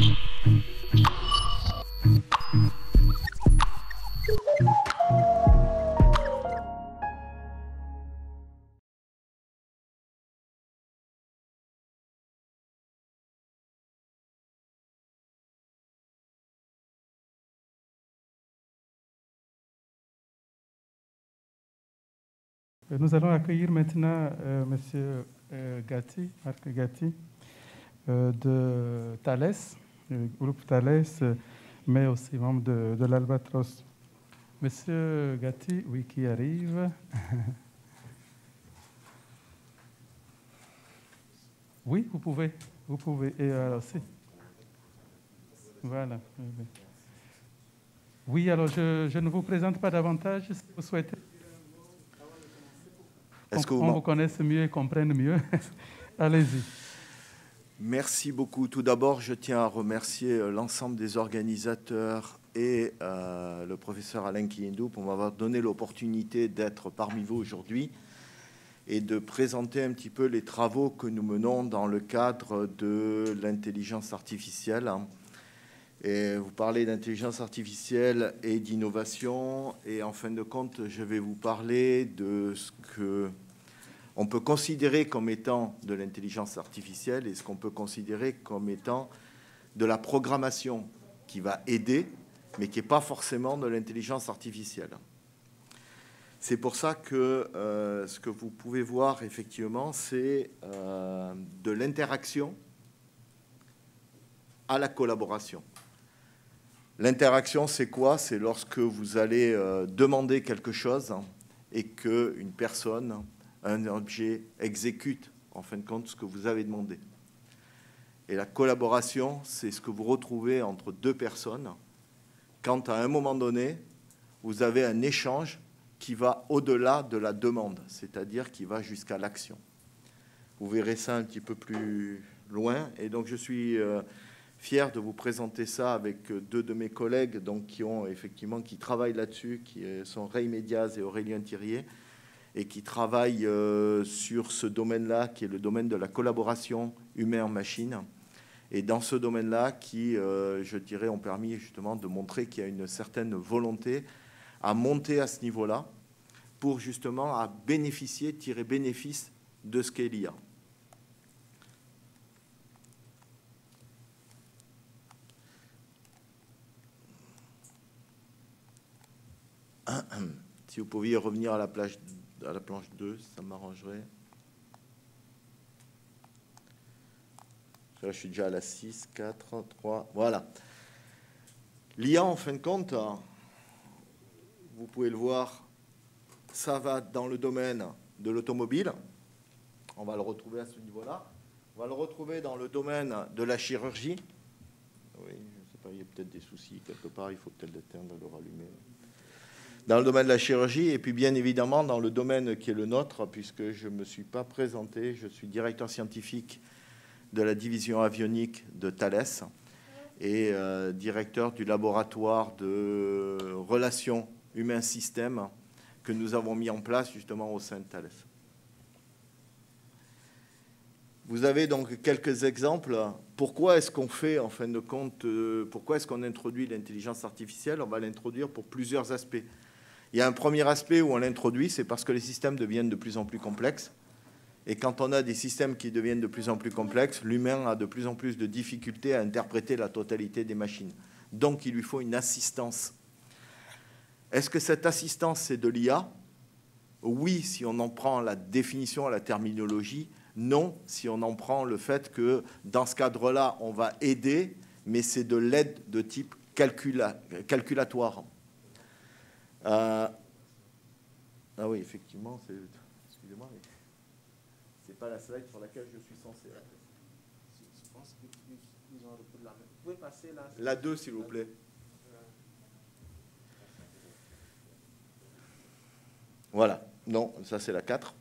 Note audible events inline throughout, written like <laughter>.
Nous allons accueillir maintenant euh, Monsieur euh, Gatti, Marc Gatti, euh, de Thales, le groupe Thales, mais aussi membre de, de l'Albatros. Monsieur Gatti, oui, qui arrive. <laughs> oui, vous pouvez, vous pouvez. Et alors, si. Voilà. Oui, alors je, je ne vous présente pas davantage si vous souhaitez. Est-ce que on, vous on m'en- vous connaisse mieux et comprenne mieux. <laughs> Allez-y. Merci beaucoup. Tout d'abord, je tiens à remercier euh, l'ensemble des organisateurs et euh, le professeur Alain Kiyendou pour m'avoir donné l'opportunité d'être parmi vous aujourd'hui et de présenter un petit peu les travaux que nous menons dans le cadre de l'intelligence artificielle. Et vous parlez d'intelligence artificielle et d'innovation, et en fin de compte, je vais vous parler de ce que on peut considérer comme étant de l'intelligence artificielle et ce qu'on peut considérer comme étant de la programmation qui va aider, mais qui n'est pas forcément de l'intelligence artificielle. C'est pour ça que euh, ce que vous pouvez voir effectivement, c'est euh, de l'interaction à la collaboration. L'interaction, c'est quoi? C'est lorsque vous allez euh, demander quelque chose et qu'une personne, un objet, exécute en fin de compte ce que vous avez demandé. Et la collaboration, c'est ce que vous retrouvez entre deux personnes quand à un moment donné, vous avez un échange qui va au-delà de la demande, c'est-à-dire qui va jusqu'à l'action. Vous verrez ça un petit peu plus loin. Et donc, je suis euh, fier de vous présenter ça avec deux de mes collègues donc, qui, ont, effectivement, qui travaillent là-dessus, qui euh, sont Ray Médiaz et Aurélien Thirier, et qui travaillent euh, sur ce domaine-là, qui est le domaine de la collaboration humain-machine. Et dans ce domaine-là, qui, euh, je dirais, ont permis justement de montrer qu'il y a une certaine volonté à monter à ce niveau-là pour justement à bénéficier, tirer bénéfice de ce qu'est l'IA. Si vous pouviez revenir à la, plage, à la planche 2, ça m'arrangerait. Là, je suis déjà à la 6, 4, 3, voilà. L'IA, en fin de compte, vous pouvez le voir, ça va dans le domaine de l'automobile. On va le retrouver à ce niveau-là. On va le retrouver dans le domaine de la chirurgie. Oui, je ne sais pas, il y a peut-être des soucis quelque part, il faut peut-être l'éteindre, le rallumer. Dans le domaine de la chirurgie, et puis bien évidemment dans le domaine qui est le nôtre, puisque je ne me suis pas présenté, je suis directeur scientifique de la division avionique de Thales et euh, directeur du laboratoire de relations humains-systèmes que nous avons mis en place justement au sein de Thales. Vous avez donc quelques exemples. Pourquoi est-ce qu'on fait, en fin de compte, euh, pourquoi est-ce qu'on introduit l'intelligence artificielle? On va l'introduire pour plusieurs aspects. Il y a un premier aspect où on l'introduit, c'est parce que les systèmes deviennent de plus en plus complexes. Et quand on a des systèmes qui deviennent de plus en plus complexes, l'humain a de plus en plus de difficultés à interpréter la totalité des machines. Donc il lui faut une assistance. Est-ce que cette assistance, c'est de l'IA Oui, si on en prend la définition, la terminologie. Non, si on en prend le fait que dans ce cadre-là, on va aider, mais c'est de l'aide de type calcula- calculatoire. Euh, Ah oui, effectivement, c'est... Excusez-moi, mais c'est pas la slide sur laquelle je suis censé. Je pense qu'ils ont repris la même. Vous pouvez passer là La 2, s'il vous plaît. Voilà. Non, ça c'est la 4.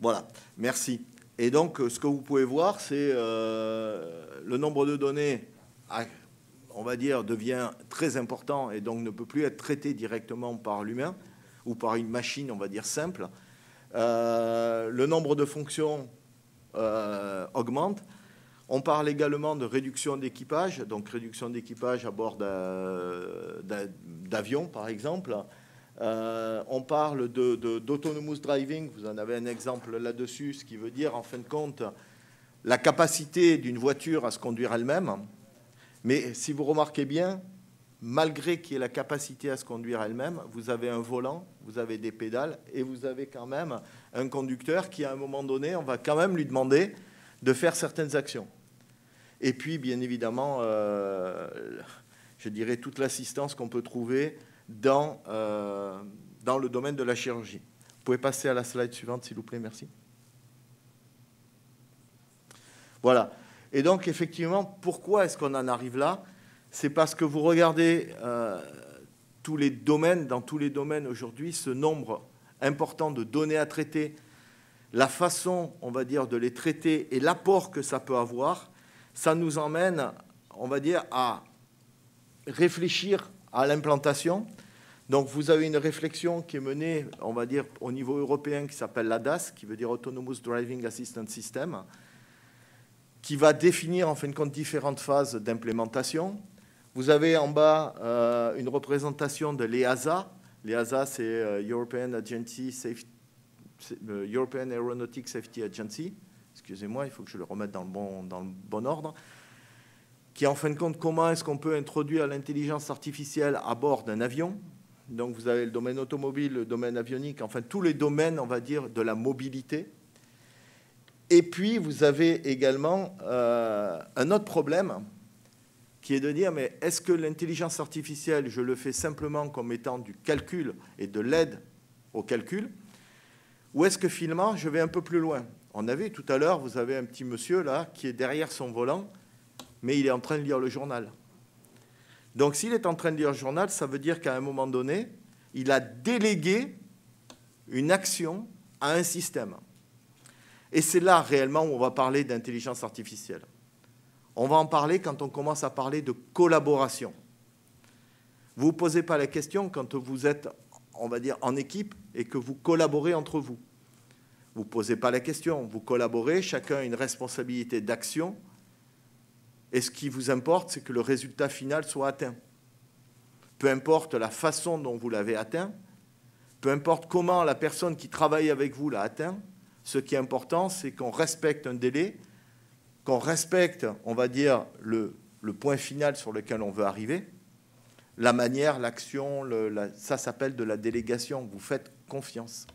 Voilà, merci. Et donc, euh, ce que vous pouvez voir, c'est euh, le nombre de données, on va dire, devient très important et donc ne peut plus être traité directement par l'humain ou par une machine, on va dire, simple. Euh, le nombre de fonctions euh, augmente. On parle également de réduction d'équipage, donc réduction d'équipage à bord d'avions, par exemple. Euh, on parle d'autonomous driving, vous en avez un exemple là-dessus, ce qui veut dire, en fin de compte, la capacité d'une voiture à se conduire elle-même. Mais si vous remarquez bien, malgré qu'il y ait la capacité à se conduire elle-même, vous avez un volant, vous avez des pédales et vous avez quand même un conducteur qui, à un moment donné, on va quand même lui demander de faire certaines actions. Et puis, bien évidemment, euh, je dirais toute l'assistance qu'on peut trouver dans, euh, dans le domaine de la chirurgie. Vous pouvez passer à la slide suivante, s'il vous plaît, merci. Voilà. Et donc, effectivement, pourquoi est-ce qu'on en arrive là? C'est parce que vous regardez euh, tous les domaines, dans tous les domaines aujourd'hui, ce nombre important de données à traiter, la façon, on va dire, de les traiter et l'apport que ça peut avoir, ça nous emmène, on va dire, à réfléchir à l'implantation. Donc vous avez une réflexion qui est menée, on va dire, au niveau européen qui s'appelle l'ADAS, qui veut dire Autonomous Driving Assistance System, qui va définir en fin de compte différentes phases d'implémentation. Vous avez en bas euh, une représentation de l'EASA. L'EASA, c'est euh, European, Agency euh, Aeronautic Safety Agency. Excusez-moi, il faut que je le remette dans le bon, dans le bon ordre. Qui, en fin de compte, comment est-ce qu'on peut introduire l'intelligence artificielle à bord d'un avion Donc, vous avez le domaine automobile, le domaine avionique, enfin tous les domaines, on va dire, de la mobilité et puis, vous avez également euh, un autre problème qui est de dire, mais est-ce que l'intelligence artificielle, je le fais simplement comme étant du calcul et de l'aide au calcul, ou est-ce que finalement, je vais un peu plus loin? On avait tout à l'heure, vous avez un petit monsieur là qui est derrière son volant, mais il est en train de lire le journal. Donc s'il est en train de lire le journal, ça veut dire qu'à un moment donné, il a délégué une action à un système. Et c'est là réellement où on va parler d'intelligence artificielle. On va en parler quand on commence à parler de collaboration. Vous ne vous posez pas la question quand vous êtes, on va dire, en équipe et que vous collaborez entre vous. Vous ne posez pas la question, vous collaborez, chacun a une responsabilité d'action, et ce qui vous importe, c'est que le résultat final soit atteint. Peu importe la façon dont vous l'avez atteint, peu importe comment la personne qui travaille avec vous l'a atteint, ce qui est important, c'est qu'on respecte un délai, qu'on respecte, on va dire, le, point final sur lequel on veut arriver. La manière, l'action, ça s'appelle de la délégation. Vous faites confiance.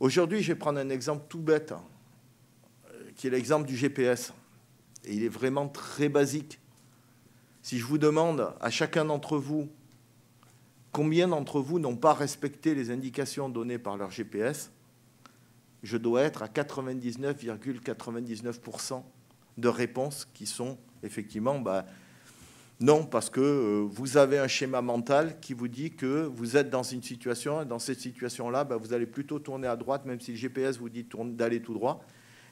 Aujourd'hui, je vais prendre un exemple tout bête, hein, qui est l'exemple du GPS. Et il est vraiment très basique. Si je vous demande à chacun d'entre vous Combien d'entre vous n'ont pas respecté les indications données par leur GPS Je dois être à 99,99% de réponses qui sont effectivement bah, non, parce que euh, vous avez un schéma mental qui vous dit que vous êtes dans une situation, et dans cette situation-là, bah, vous allez plutôt tourner à droite, même si le GPS vous dit d'aller tout droit,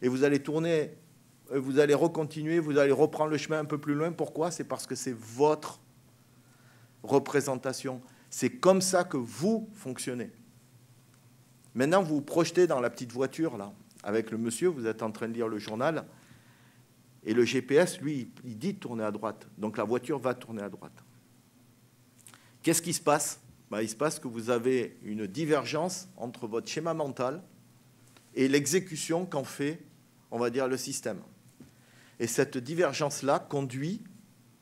et vous allez tourner, euh, vous allez recontinuer, vous allez reprendre le chemin un peu plus loin. Pourquoi? C'est parce que c'est votre représentation. C'est comme ça que vous fonctionnez. Maintenant, vous vous projetez dans la petite voiture, là, avec le monsieur, vous êtes en train de lire le journal, et le GPS, lui, il dit tourner à droite. Donc la voiture va tourner à droite. Qu'est-ce qui se passe? Ben, Il se passe que vous avez une divergence entre votre schéma mental et l'exécution qu'en fait, on va dire, le système. Et cette divergence-là conduit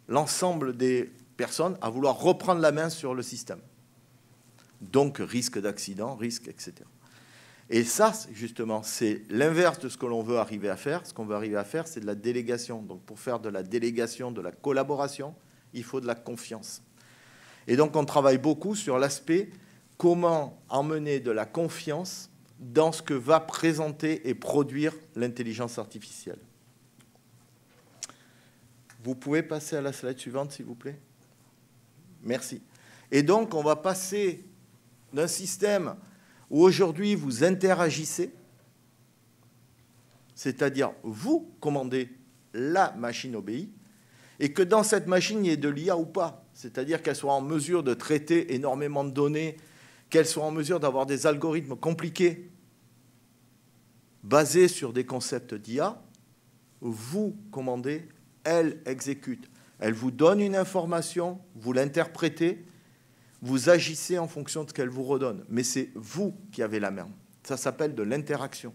l'ensemble des personne à vouloir reprendre la main sur le système. Donc risque d'accident, risque, etc. Et ça, justement, c'est l'inverse de ce que l'on veut arriver à faire. Ce qu'on veut arriver à faire, c'est de la délégation. Donc pour faire de la délégation, de la collaboration, il faut de la confiance. Et donc on travaille beaucoup sur l'aspect comment emmener de la confiance dans ce que va présenter et produire l'intelligence artificielle. Vous pouvez passer à la slide suivante, s'il vous plaît? Merci. Et donc, on va passer d'un système où aujourd'hui vous interagissez, c'est-à-dire vous commandez la machine obéit, et que dans cette machine, il y ait de l'IA ou pas, c'est-à-dire qu'elle soit en mesure de traiter énormément de données, qu'elle soit en mesure d'avoir des algorithmes compliqués, basée sur des concepts d'IA, vous commandez, elle exécute. Elle vous donne une information, vous l'interprétez, vous agissez en fonction de ce qu'elle vous redonne. Mais c'est vous qui avez la main. Ça s'appelle de l'interaction.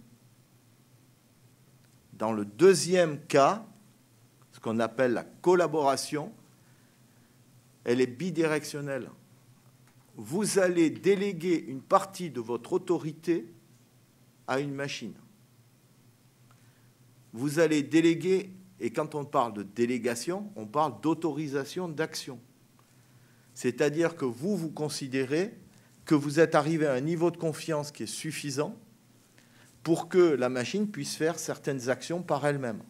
Dans le deuxième cas, ce qu'on appelle la collaboration, elle est bidirectionnelle. Vous allez déléguer une partie de votre autorité à une machine. Vous allez déléguer, et quand on parle de délégation, on parle d'autorisation d'action. C'est-à-dire que vous, vous considérez que vous êtes arrivé à un niveau de confiance qui est suffisant pour que la machine puisse faire certaines actions par elle-même.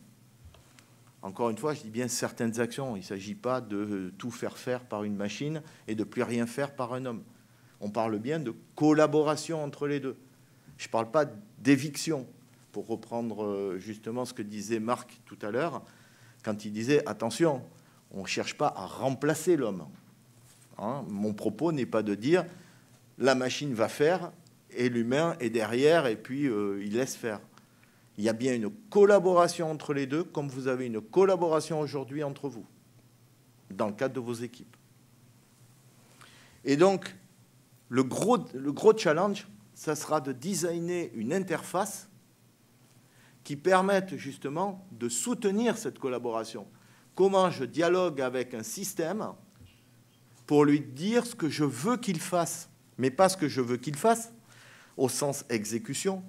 Encore une fois, je dis bien certaines actions. Il ne s'agit pas de tout faire faire par une machine et de plus rien faire par un homme. On parle bien de collaboration entre les deux. Je ne parle pas d'éviction, pour reprendre euh, justement ce que disait Marc tout à l'heure, quand il disait attention, on ne cherche pas à remplacer l'homme. Hein, mon propos n'est pas de dire la machine va faire et l'humain est derrière et puis euh, il laisse faire. Il y a bien une collaboration entre les deux, comme vous avez une collaboration aujourd'hui entre vous, dans le cadre de vos équipes. Et donc, le gros, le gros challenge, ça sera de designer une interface qui permette justement de soutenir cette collaboration. Comment je dialogue avec un système pour lui dire ce que je veux qu'il fasse, mais pas ce que je veux qu'il fasse au sens exécution,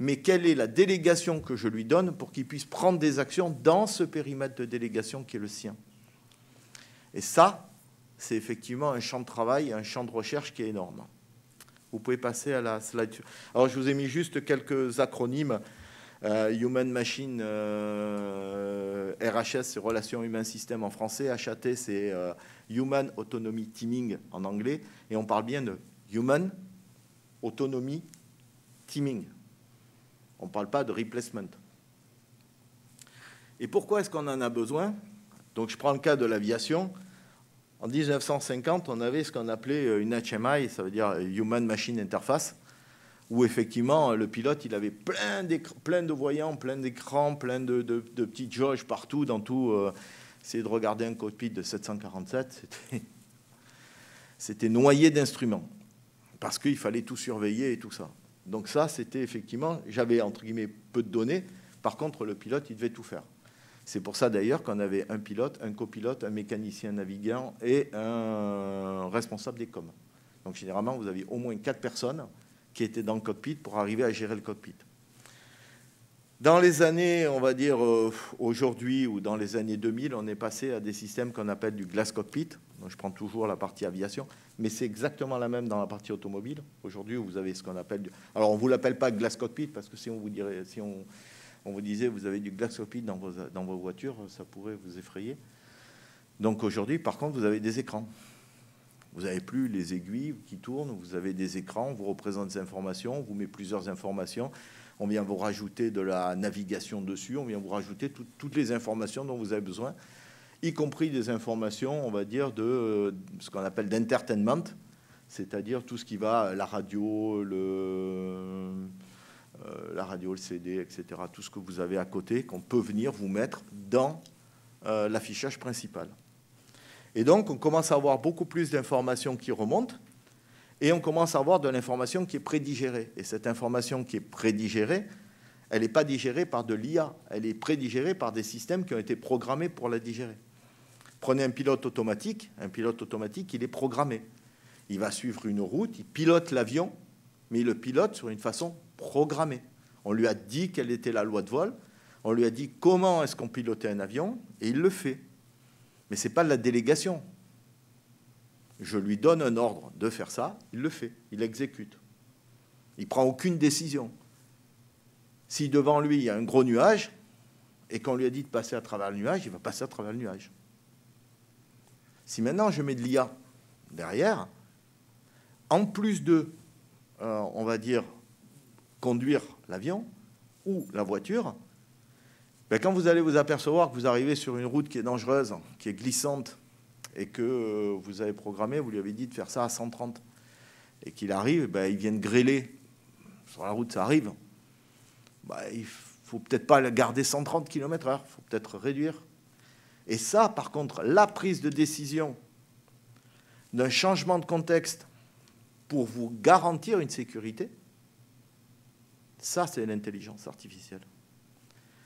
mais quelle est la délégation que je lui donne pour qu'il puisse prendre des actions dans ce périmètre de délégation qui est le sien. Et ça, c'est effectivement un champ de travail, un champ de recherche qui est énorme. Vous pouvez passer à la slide. Alors, je vous ai mis juste quelques acronymes. Euh, Human Machine, euh, RHS, c'est Relation Humain-Système en français. HAT, c'est euh, Human Autonomy Teaming en anglais. Et on parle bien de Human Autonomy Teaming. On ne parle pas de replacement. Et pourquoi est-ce qu'on en a besoin? Donc je prends le cas de l'aviation. En 1950, on avait ce qu'on appelait une HMI, ça veut dire Human Machine Interface, où effectivement le pilote il avait plein, de voyants, plein d'écrans, plein de, petites jauges partout, dans tout. Euh, essayer de regarder un cockpit de 747, <laughs> c'était noyé d'instruments, parce qu'il fallait tout surveiller et tout ça. Donc ça, c'était effectivement, j'avais entre guillemets peu de données. Par contre, le pilote, il devait tout faire. C'est pour ça d'ailleurs qu'on avait un pilote, un copilote, un mécanicien navigant et un responsable des coms. Donc généralement, vous aviez au moins quatre personnes qui étaient dans le cockpit pour arriver à gérer le cockpit. Dans les années, on va dire euh, aujourd'hui ou dans les années 2000, on est passé à des systèmes qu'on appelle du glass cockpit. Donc, je prends toujours la partie aviation, mais c'est exactement la même dans la partie automobile. Aujourd'hui, vous avez ce qu'on appelle. Du... Alors, on ne vous l'appelle pas glass cockpit parce que si on vous, dirait, si vous disait vous avez du glass cockpit dans vos voitures, ça pourrait vous effrayer. Donc aujourd'hui, par contre, vous avez des écrans. Vous n'avez plus les aiguilles qui tournent, vous avez des écrans, on vous représente des informations, on vous met plusieurs informations on vient vous rajouter de la navigation dessus, on vient vous rajouter toutes les informations dont vous avez besoin, y compris des informations, on va dire, de euh, ce qu'on appelle d'entertainment, c'est-à-dire tout ce qui va, la radio, le, euh, la radio, le CD, etc., tout ce que vous avez à côté, qu'on peut venir vous mettre dans euh, l'affichage principal. Et donc, on commence à avoir beaucoup plus d'informations qui remontent, et on commence à avoir de l'information qui est prédigérée. Et cette information qui est prédigérée, elle n'est pas digérée par de l'IA, elle est prédigérée par des systèmes qui ont été programmés pour la digérer. Prenez un pilote automatique, un pilote automatique, il est programmé. Il va suivre une route, il pilote l'avion, mais il le pilote sur une façon programmée. On lui a dit quelle était la loi de vol, on lui a dit comment est-ce qu'on pilotait un avion, et il le fait. Mais ce n'est pas de la délégation, je lui donne un ordre de faire ça, il le fait, il exécute. Il prend aucune décision. Si devant lui il y a un gros nuage et qu'on lui a dit de passer à travers le nuage, il va passer à travers le nuage. Si maintenant je mets de l'IA derrière, en plus de, euh, on va dire, conduire l'avion ou la voiture, ben quand vous allez vous apercevoir que vous arrivez sur une route qui est dangereuse, qui est glissante, et que euh, vous avez programmé, vous lui avez dit de faire ça à 130, et qu'il arrive, ben, il vient de grêler. Sur la route, ça arrive. bah, il faut peut-être pas garder 130 km/h, il faut peut-être réduire. Et ça, par contre, la prise de décision d'un changement de contexte pour vous garantir une sécurité, ça, c'est l'intelligence artificielle.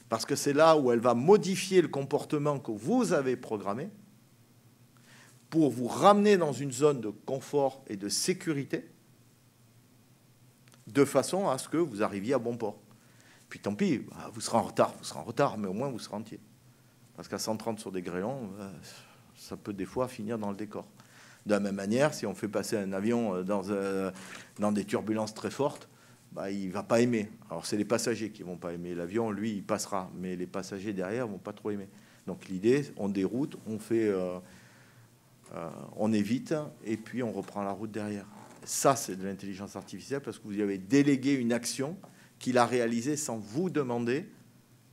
Parce que c'est là où elle va modifier le comportement que vous avez programmé pour vous ramener dans une zone de confort et de sécurité, de façon à ce que vous arriviez à bon port. Puis tant pis, bah, vous serez en retard, vous serez en retard, mais au moins vous serez entier. Parce qu'à 130 sur des grêlons, bah, ça peut des fois finir dans le décor. De la même manière, si on fait passer un avion euh, euh, dans des turbulences très fortes, bah, il va pas aimer. Alors c'est les passagers qui vont pas aimer. L'avion, lui, il passera, mais les passagers derrière vont pas trop aimer. Donc l'idée, on déroute, on fait, euh, euh, on évite, et puis on reprend la route derrière. Ça, c'est de l'intelligence artificielle parce que vous y avez délégué une action qu'il a réalisée sans vous demander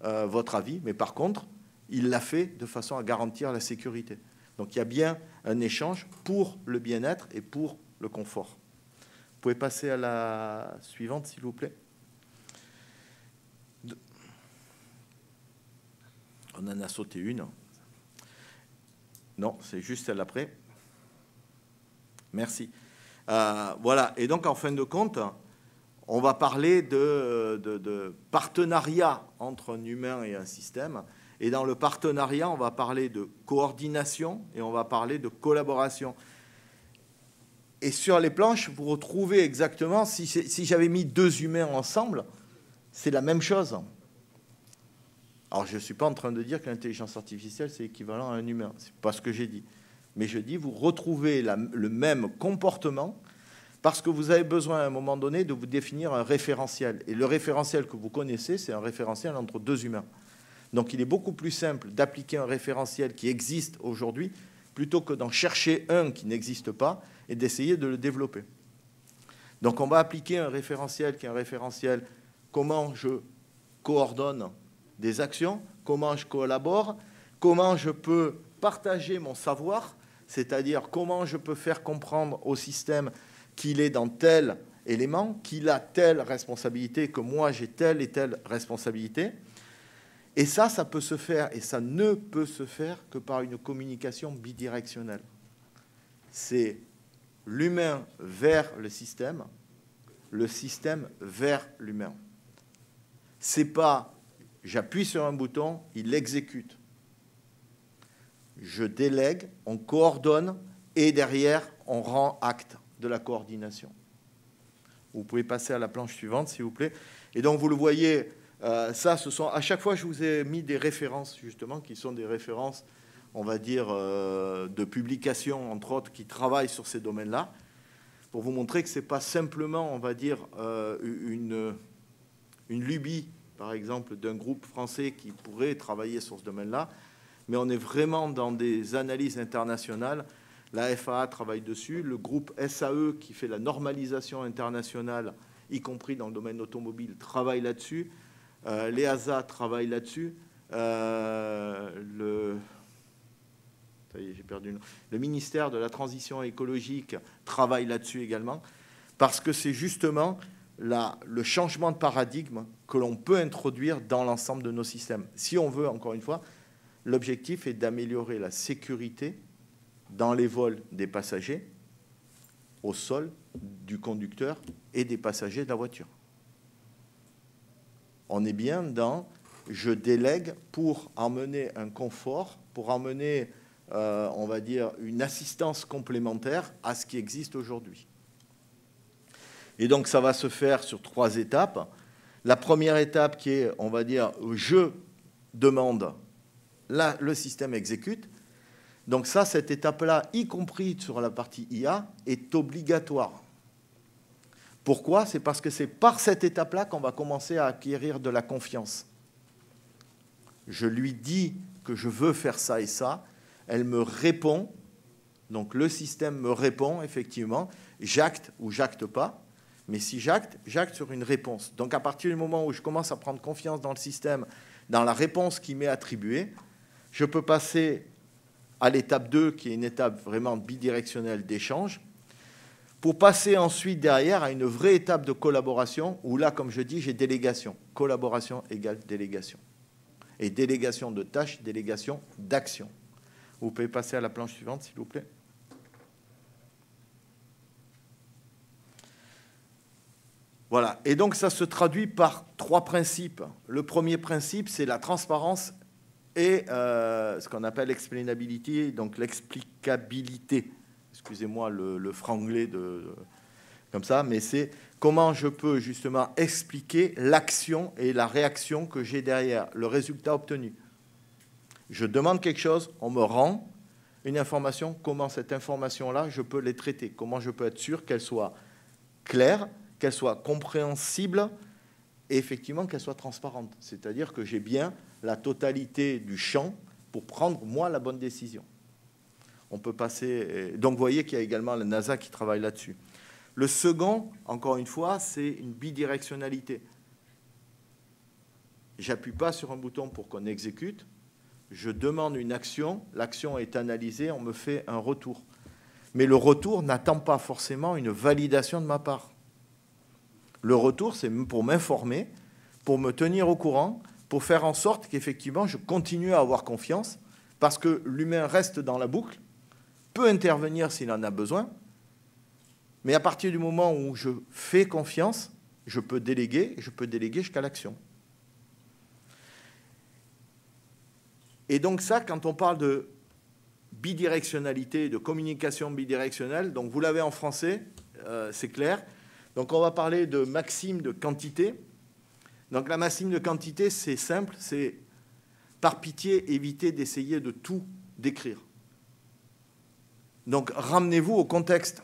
euh, votre avis, mais par contre, il l'a fait de façon à garantir la sécurité. Donc il y a bien un échange pour le bien-être et pour le confort pouvez passer à la suivante, s'il vous plaît. On en a sauté une. Non, c'est juste celle après. Merci. Euh, voilà. Et donc, en fin de compte, on va parler de, partenariat entre un humain et un système. Et dans le partenariat, on va parler de coordination et on va parler de collaboration. Et sur les planches, vous retrouvez exactement, si, j'avais mis deux humains ensemble, c'est la même chose. Alors, je ne suis pas en train de dire que l'intelligence artificielle, c'est équivalent à un humain. Ce n'est pas ce que j'ai dit. Mais je dis, vous retrouvez le même comportement parce que vous avez besoin à un moment donné de vous définir un référentiel. Et le référentiel que vous connaissez, c'est un référentiel entre deux humains. Donc, il est beaucoup plus simple d'appliquer un référentiel qui existe aujourd'hui plutôt que d'en chercher un qui n'existe pas et d'essayer de le développer. Donc on va appliquer un référentiel qui est un référentiel comment je coordonne des actions, comment je collabore, comment je peux partager mon savoir, c'est-à-dire comment je peux faire comprendre au système qu'il est dans tel élément, qu'il a telle responsabilité, que moi j'ai telle et telle responsabilité. Et ça, ça peut se faire, et ça ne peut se faire que par une communication bidirectionnelle. C'est l'humain vers le système, le système vers l'humain. C'est pas j'appuie sur un bouton, il l'exécute. Je délègue, on coordonne et derrière on rend acte de la coordination. Vous pouvez passer à la planche suivante, s'il vous plaît. Et donc vous le voyez, euh, ça, ce sont à chaque fois je vous ai mis des références justement qui sont des références on va dire, euh, de publications, entre autres, qui travaillent sur ces domaines-là, pour vous montrer que ce n'est pas simplement, on va dire, euh, une, lubie, par exemple, d'un groupe français qui pourrait travailler sur ce domaine-là, mais on est vraiment dans des analyses internationales. La FAA travaille dessus, le groupe SAE qui fait la normalisation internationale, y compris dans le domaine automobile, travaille là-dessus. Euh, L'EASA travaille là-dessus. le j'ai perdu le ministère de la Transition écologique travaille là-dessus également, parce que c'est justement le changement de paradigme que l'on peut introduire dans l'ensemble de nos systèmes. Si on veut, encore une fois, l'objectif est d'améliorer la sécurité dans les vols des passagers, au sol, du conducteur et des passagers de la voiture. On est bien dans je délègue pour emmener un confort, pour emmener euh, on va dire, une assistance complémentaire à ce qui existe aujourd'hui. Et donc ça va se faire sur trois étapes. La première étape qui est, on va dire, je demande, là, le système exécute. Donc ça, cette étape-là, y compris sur la partie IA, est obligatoire. Pourquoi? C'est parce que c'est par cette étape-là qu'on va commencer à acquérir de la confiance. Je lui dis que je veux faire ça et ça, elle me répond, donc le système me répond effectivement, j'acte ou j'acte pas, mais si j'acte, j'acte sur une réponse. Donc à partir du moment où je commence à prendre confiance dans le système, dans la réponse qui m'est attribuée, je peux passer à l'étape 2, qui est une étape vraiment bidirectionnelle d'échange, pour passer ensuite derrière à une vraie étape de collaboration, où là, comme je dis, j'ai délégation. collaboration égale délégation. Et délégation de tâches, délégation d'action. Vous pouvez passer à la planche suivante, s'il vous plaît. Voilà. Et donc, ça se traduit par trois principes. Le premier principe, c'est la transparence et euh, ce qu'on appelle l'explainability, donc l'explicabilité. Excusez-moi le, franglais de, comme ça, mais c'est comment je peux justement expliquer l'action et la réaction que j'ai derrière, le résultat obtenu. Je demande quelque chose, on me rend une information, comment cette information-là, je peux les traiter, comment je peux être sûr qu'elle soit claire, qu'elle soit compréhensible et effectivement qu'elle soit transparente. C'est-à-dire que j'ai bien la totalité du champ pour prendre moi la bonne décision. On peut passer. Donc vous voyez qu'il y a également la NASA qui travaille là-dessus. Le second, encore une fois, c'est une bidirectionnalité. J'appuie pas sur un bouton pour qu'on exécute. Je demande une action, l'action est analysée, on me fait un retour. Mais le retour n'attend pas forcément une validation de ma part. Le retour, c'est pour m'informer, pour me tenir au courant, pour faire en sorte qu'effectivement je continue à avoir confiance, parce que l'humain reste dans la boucle, peut intervenir s'il en a besoin, mais à partir du moment où je fais confiance, je peux déléguer, je peux déléguer jusqu'à l'action. Et donc ça, quand on parle de bidirectionnalité, de communication bidirectionnelle, donc vous l'avez en français, euh, c'est clair. Donc on va parler de maxime de quantité. Donc la maxime de quantité, c'est simple, c'est par pitié éviter d'essayer de tout décrire. Donc ramenez-vous au contexte.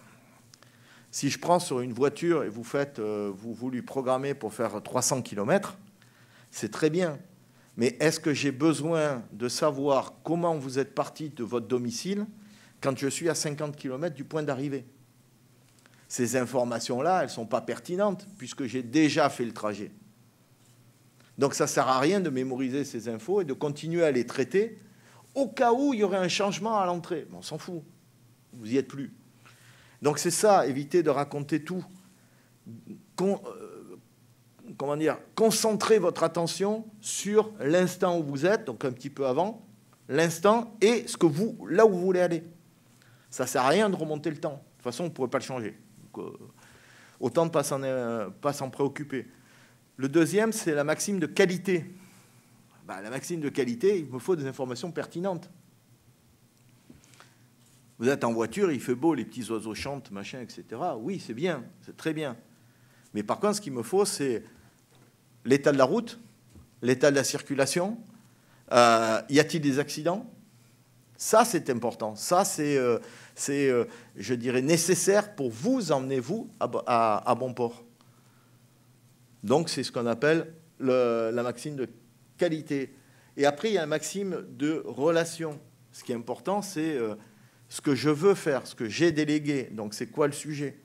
Si je prends sur une voiture et vous faites, euh, vous, vous lui programmez pour faire 300 km, c'est très bien. Mais est-ce que j'ai besoin de savoir comment vous êtes parti de votre domicile quand je suis à 50 km du point d'arrivée? Ces informations-là, elles ne sont pas pertinentes puisque j'ai déjà fait le trajet. Donc ça ne sert à rien de mémoriser ces infos et de continuer à les traiter au cas où il y aurait un changement à l'entrée. on s'en fout. Vous n'y êtes plus. Donc c'est ça, éviter de raconter tout. Comment dire Concentrez votre attention sur l'instant où vous êtes, donc un petit peu avant, l'instant et ce que vous, là où vous voulez aller. Ça sert à rien de remonter le temps. De toute façon, on ne pourrait pas le changer. Euh, autant euh, pas s'en préoccuper. Le deuxième, c'est la maxime de qualité. Bah, la maxime de qualité, il me faut des informations pertinentes. Vous êtes en voiture, il fait beau, les petits oiseaux chantent, machin, etc. Oui, c'est bien, c'est très bien. Mais par contre, ce qu'il me faut, c'est l'état de la route, l'état de la circulation. Euh, y a-t-il des accidents? Ça, c'est important. Ça, c'est, euh, euh, je dirais, nécessaire pour vous emmener, vous, à, bon port. Donc, c'est ce qu'on appelle la maxime de qualité. Et après, il y a la maxime de relation. Ce qui est important, c'est ce que je veux faire, ce que j'ai délégué. Donc c'est quoi le sujet?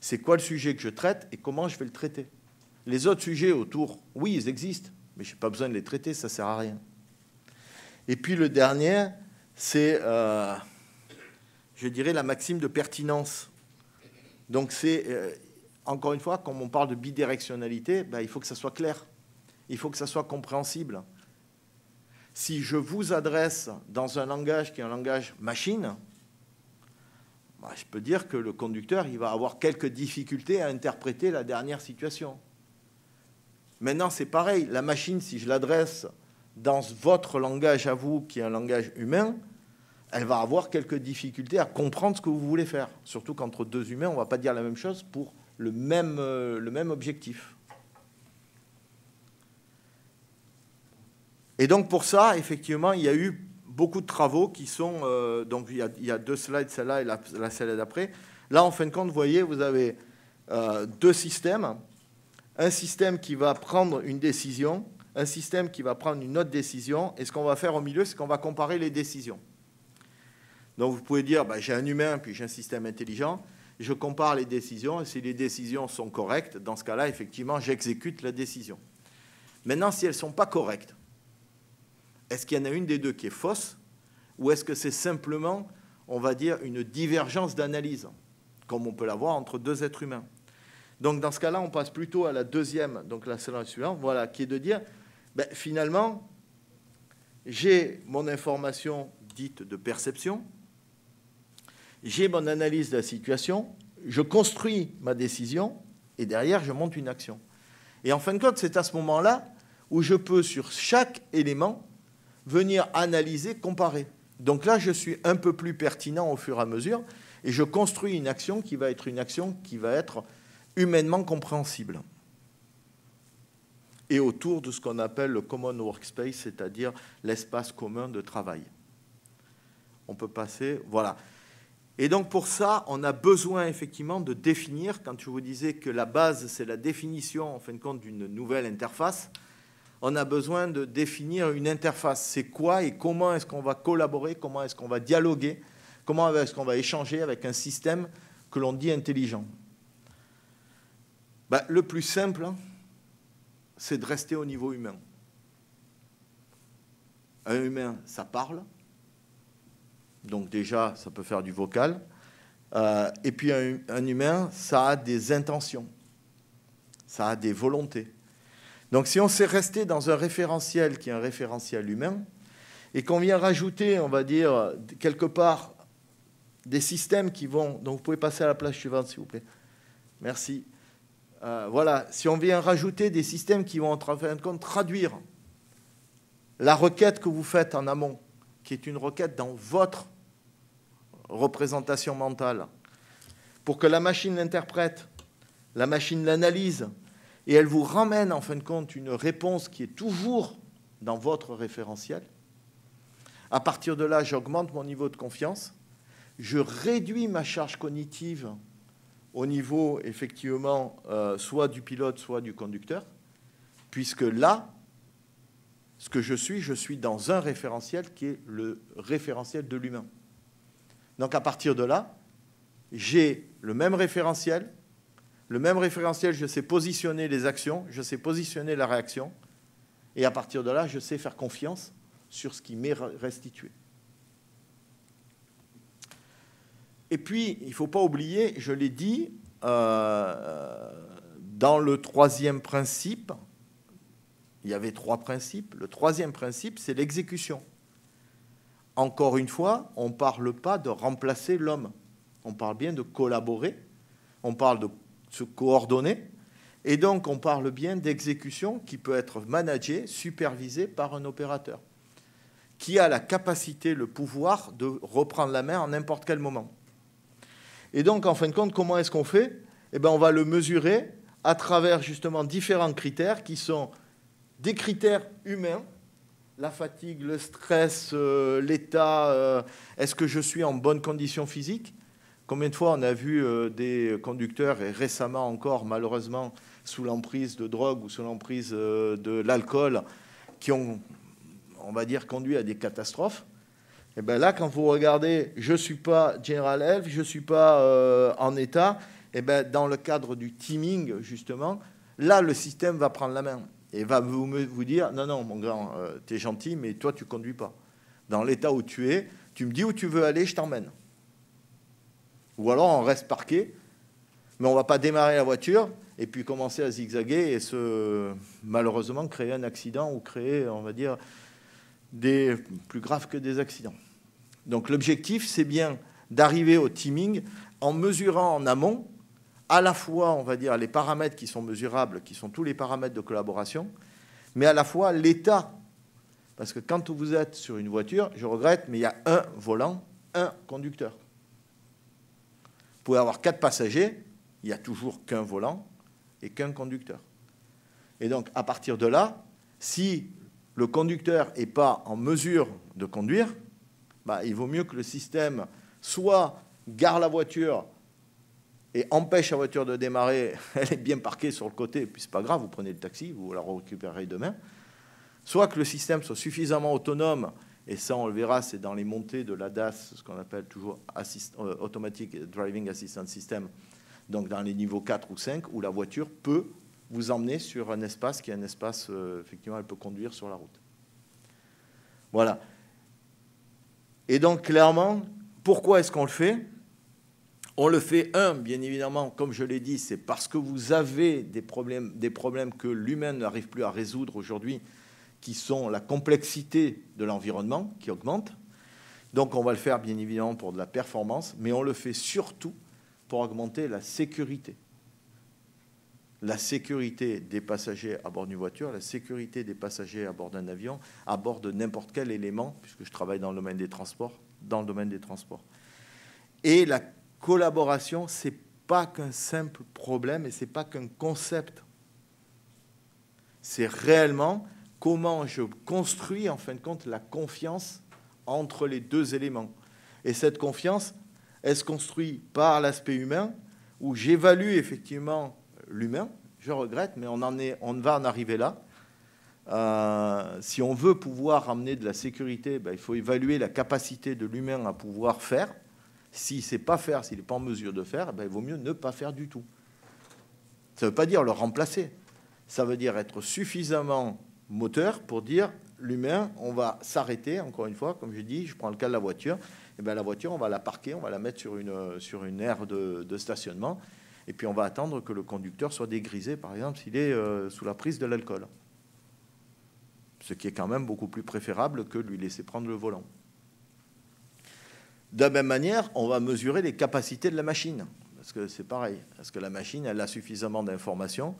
C'est quoi le sujet que je traite et comment je vais le traiter? Les autres sujets autour, oui, ils existent, mais je n'ai pas besoin de les traiter, ça ne sert à rien. Et puis le dernier, c'est, euh, je dirais, la maxime de pertinence. Donc c'est, euh, encore une fois, quand on parle de bidirectionnalité, ben, il faut que ça soit clair, il faut que ça soit compréhensible si je vous adresse dans un langage qui est un langage machine, bah, je peux dire que le conducteur il va avoir quelques difficultés à interpréter la dernière situation. Maintenant, c'est pareil. La machine, si je l'adresse dans votre langage à vous, qui est un langage humain, elle va avoir quelques difficultés à comprendre ce que vous voulez faire. Surtout qu'entre deux humains, on ne va pas dire la même chose pour le même, euh, le même objectif. Et donc pour ça, effectivement, il y a eu beaucoup de travaux qui sont... Euh, donc il y, a, deux slides, celle-là et la, la celle d'après. Là, en fin de compte, vous voyez, vous avez euh, deux systèmes. Un système qui va prendre une décision, un système qui va prendre une autre décision. Et ce qu'on va faire au milieu, c'est qu'on va comparer les décisions. Donc vous pouvez dire, bah, j'ai un humain, puis j'ai un système intelligent. Je compare les décisions, et si les décisions sont correctes, dans ce cas-là, effectivement, j'exécute la décision. Maintenant, si elles ne sont pas correctes, est-ce qu'il y en a une des deux qui est fausse ou est-ce que c'est simplement, on va dire, une divergence d'analyse, comme on peut l'avoir entre deux êtres humains? Donc dans ce cas-là, on passe plutôt à la deuxième, donc la scénario suivante, voilà, qui est de dire, ben, finalement, j'ai mon information dite de perception, j'ai mon analyse de la situation, je construis ma décision, et derrière, je monte une action. Et en fin de compte, c'est à ce moment-là où je peux, sur chaque élément, venir analyser, comparer. Donc là, je suis un peu plus pertinent au fur et à mesure, et je construis une action qui va être une action qui va être humainement compréhensible. Et autour de ce qu'on appelle le common workspace, c'est-à-dire l'espace commun de travail. On peut passer, voilà. Et donc pour ça, on a besoin effectivement de définir, quand je vous disais que la base, c'est la définition, en fin de compte, d'une nouvelle interface, on a besoin de définir une interface. C'est quoi et comment est-ce qu'on va collaborer, comment est-ce qu'on va dialoguer, comment est-ce qu'on va échanger avec un système que l'on dit intelligent. Ben, le plus simple, hein, c'est de rester au niveau humain. Un humain, ça parle, donc déjà, ça peut faire du vocal. Euh, et puis un, humain, ça a des intentions, ça a des volontés. Donc si on s'est resté dans un référentiel qui est un référentiel humain, et qu'on vient rajouter, on va dire, quelque part, des systèmes qui vont... Donc vous pouvez passer à la place suivante, s'il vous plaît. Merci. Euh, voilà, si on vient rajouter des systèmes qui vont en fin de compte traduire la requête que vous faites en amont, qui est une requête dans votre représentation mentale, pour que la machine l'interprète, la machine l'analyse, et elle vous ramène en fin de compte une réponse qui est toujours dans votre référentiel. À partir de là, j'augmente mon niveau de confiance, je réduis ma charge cognitive au niveau effectivement euh, soit du pilote, soit du conducteur, puisque là, ce que je suis, je suis dans un référentiel qui est le référentiel de l'humain. Donc à partir de là, j'ai le même référentiel. Le même référentiel, je sais positionner les actions, je sais positionner la réaction. Et à partir de là, je sais faire confiance sur ce qui m'est restitué. Et puis, il ne faut pas oublier, je l'ai dit, euh, dans le troisième principe, il y avait trois principes. Le troisième principe, c'est l'exécution. Encore une fois, on ne parle pas de remplacer l'homme. On parle bien de collaborer, on parle de se coordonner, et donc on parle bien d'exécution qui peut être managée, supervisée par un opérateur, qui a la capacité, le pouvoir de reprendre la main en n'importe quel moment. Et donc, en fin de compte, comment est-ce qu'on fait? Eh bien, on va le mesurer à travers justement différents critères qui sont des critères humains. La fatigue, le stress, euh, l'état, euh, est-ce que je suis en bonne condition physique? Combien de fois on a vu euh, des conducteurs, et récemment encore malheureusement sous l'emprise de drogue ou sous l'emprise de l'alcool, qui ont, on va dire, conduit à des catastrophes? Et eh bien là, quand vous regardez, je ne suis pas General Health, je ne suis pas en état, et eh bien dans le cadre du teaming, justement, là, le système va prendre la main et va vous, dire non, non, mon grand, euh, tu es gentil, mais toi, tu conduis pas. Dans l'état où tu es, tu me dis où tu veux aller, je t'emmène. Ou alors on reste parqué, mais on va pas démarrer la voiture et puis commencer à zigzaguer et se malheureusement créer un accident ou créer, on va dire, des plus graves que des accidents. Donc l'objectif, c'est bien d'arriver au teaming en mesurant en amont à la fois, on va dire, les paramètres qui sont mesurables, qui sont tous les paramètres de collaboration, mais à la fois l'état. Parce que quand vous êtes sur une voiture, je regrette, mais il y a un volant, un conducteur. Vous pouvez avoir quatre passagers, il n'y a toujours qu'un volant et qu'un conducteur. Et donc, à partir de là, si le conducteur n'est pas en mesure de conduire, bah, il vaut mieux que le système soit gare la voiture et empêche la voiture de démarrer, <laughs> elle est bien parquée sur le côté, puis c'est pas grave, vous prenez le taxi, vous la récupérerez demain. Soit que le système soit suffisamment autonome, et ça on le verra, c'est dans les montées de l'ADAS, ce qu'on appelle toujours euh, Automatic Driving Assistance System, donc dans les niveaux 4 ou 5, où la voiture peut vous emmener sur un espace qui est un espace, euh, effectivement, elle peut conduire sur la route. Voilà. Et donc clairement, pourquoi est-ce qu'on le fait? On le fait, un, bien évidemment, comme je l'ai dit, c'est parce que vous avez des problèmes, des problèmes que l'humain n'arrive plus à résoudre aujourd'hui, qui sont la complexité de l'environnement qui augmente. Donc on va le faire bien évidemment pour de la performance, mais on le fait surtout pour augmenter la sécurité. La sécurité des passagers à bord d'une voiture, la sécurité des passagers à bord d'un avion, à bord de n'importe quel élément, puisque je travaille dans le domaine des transports, dans le domaine des transports. Et la collaboration, ce n'est pas qu'un simple problème et ce n'est pas qu'un concept. C'est réellement comment je construis, en fin de compte, la confiance entre les deux éléments. Et cette confiance, elle se construit par l'aspect humain, où j'évalue effectivement l'humain. Je regrette, mais on, va en arriver là. Euh, si on veut pouvoir amener de la sécurité, ben, il faut évaluer la capacité de l'humain à pouvoir faire. S'il ne sait pas faire, s'il n'est pas en mesure de faire, ben, il vaut mieux ne pas faire du tout. Ça ne veut pas dire le remplacer. Ça veut dire être suffisamment moteur pour dire l'humain, on va s'arrêter, encore une fois, comme je dis, je prends le cas de la voiture, et eh bien la voiture, on va la parquer, on va la mettre sur une, sur une aire de, stationnement, et puis on va attendre que le conducteur soit dégrisé, par exemple, s'il est euh, sous la prise de l'alcool. Ce qui est quand même beaucoup plus préférable que lui laisser prendre le volant. De la même manière, on va mesurer les capacités de la machine, parce que c'est pareil, est-ce que la machine, elle a suffisamment d'informations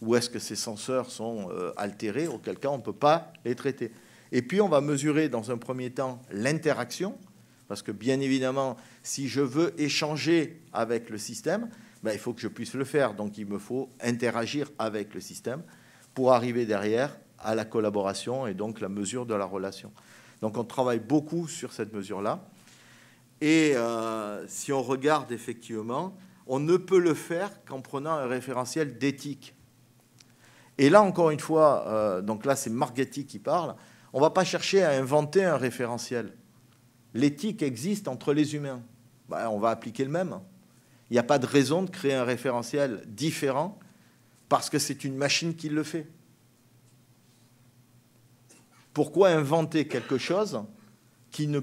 ou est-ce que ces senseurs sont euh, altérés, auquel cas on ne peut pas les traiter. Et puis on va mesurer dans un premier temps l'interaction, parce que bien évidemment, si je veux échanger avec le système, ben, il faut que je puisse le faire. Donc il me faut interagir avec le système pour arriver derrière à la collaboration et donc la mesure de la relation. Donc on travaille beaucoup sur cette mesure-là. Et euh, si on regarde effectivement, on ne peut le faire qu'en prenant un référentiel d'éthique. Et là, encore une fois, euh, donc là, c'est Marghetti qui parle, on ne va pas chercher à inventer un référentiel. L'éthique existe entre les humains. Ben, on va appliquer le même. Il n'y a pas de raison de créer un référentiel différent parce que c'est une machine qui le fait. Pourquoi inventer quelque chose qui ne,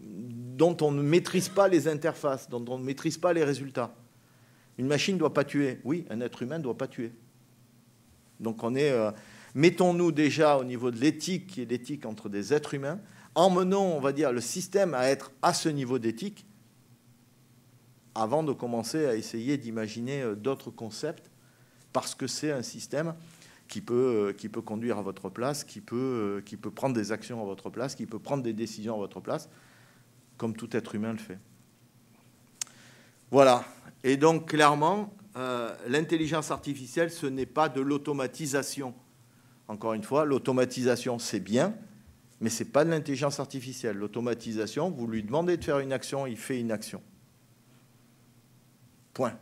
dont on ne maîtrise pas les interfaces, dont on ne maîtrise pas les résultats? Une machine ne doit pas tuer. Oui, un être humain ne doit pas tuer. Donc on est, euh, mettons-nous déjà au niveau de l'éthique et l'éthique entre des êtres humains, emmenons, on va dire, le système à être à ce niveau d'éthique avant de commencer à essayer d'imaginer euh, d'autres concepts, parce que c'est un système qui peut, euh, qui peut conduire à votre place, qui peut, qui peut prendre des actions à votre place, qui peut prendre des décisions à votre place, comme tout être humain le fait. Voilà. Et donc, clairement, euh, l'intelligence artificielle, ce n'est pas de l'automatisation. Encore une fois, l'automatisation, c'est bien, mais ce n'est pas de l'intelligence artificielle. L'automatisation, vous lui demandez de faire une action, il fait une action. Point.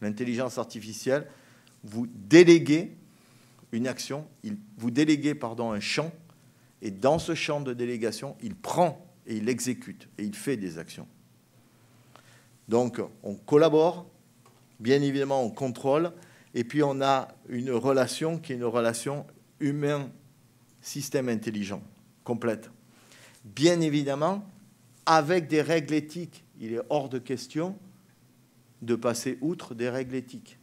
L'intelligence artificielle, vous déléguez une action, vous déléguez pardon, un champ, et dans ce champ de délégation, il prend et il exécute, et il fait des actions. Donc, on collabore, Bien évidemment, on contrôle. Et puis, on a une relation qui est une relation humain-système intelligent, complète. Bien évidemment, avec des règles éthiques. Il est hors de question de passer outre des règles éthiques.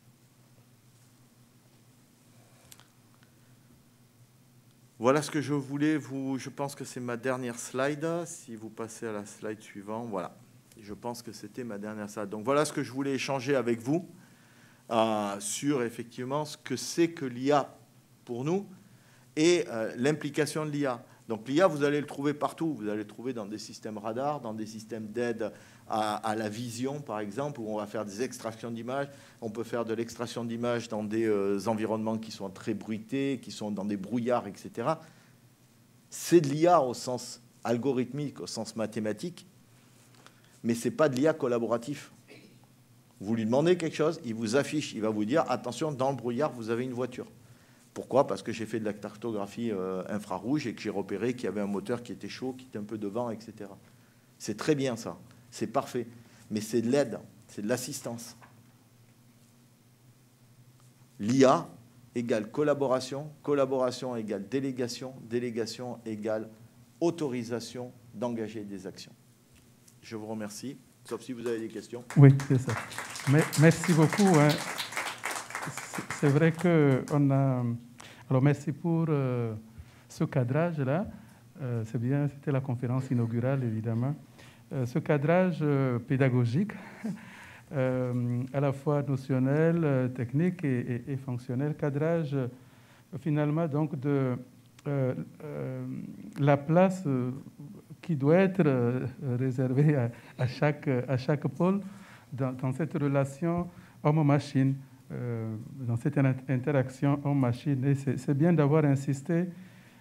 Voilà ce que je voulais vous. Je pense que c'est ma dernière slide. Si vous passez à la slide suivante, voilà. Je pense que c'était ma dernière salle. Donc voilà ce que je voulais échanger avec vous euh, sur effectivement ce que c'est que l'IA pour nous et euh, l'implication de l'IA. Donc l'IA, vous allez le trouver partout. Vous allez le trouver dans des systèmes radars, dans des systèmes d'aide à, la vision, par exemple, où on va faire des extractions d'images. On peut faire de l'extraction d'images dans des euh, environnements qui sont très bruités, qui sont dans des brouillards, etc. C'est de l'IA au sens algorithmique, au sens mathématique mais ce n'est pas de l'IA collaboratif. Vous lui demandez quelque chose, il vous affiche, il va vous dire attention, dans le brouillard, vous avez une voiture. Pourquoi? Parce que j'ai fait de la cartographie euh, infrarouge et que j'ai repéré qu'il y avait un moteur qui était chaud, qui était un peu devant, etc. C'est très bien ça, c'est parfait. Mais c'est de l'aide, c'est de l'assistance. L'IA égale collaboration, collaboration égale délégation, délégation égale autorisation d'engager des actions. Je vous remercie. sauf si vous avez des questions. Oui, c'est ça. Merci beaucoup. Hein. C'est vrai qu'on a... Alors, merci pour euh, ce cadrage-là. Euh, c'est bien, c'était la conférence inaugurale, évidemment. Euh, ce cadrage pédagogique, <laughs> à la fois notionnel, technique et, et, fonctionnel, cadrage finalement donc de la place qui doit être réservée à, chaque, à chaque pôle dans, dans cette relation homme-machine. Euh, dans cette interaction homme-machine. Et c'est bien d'avoir insisté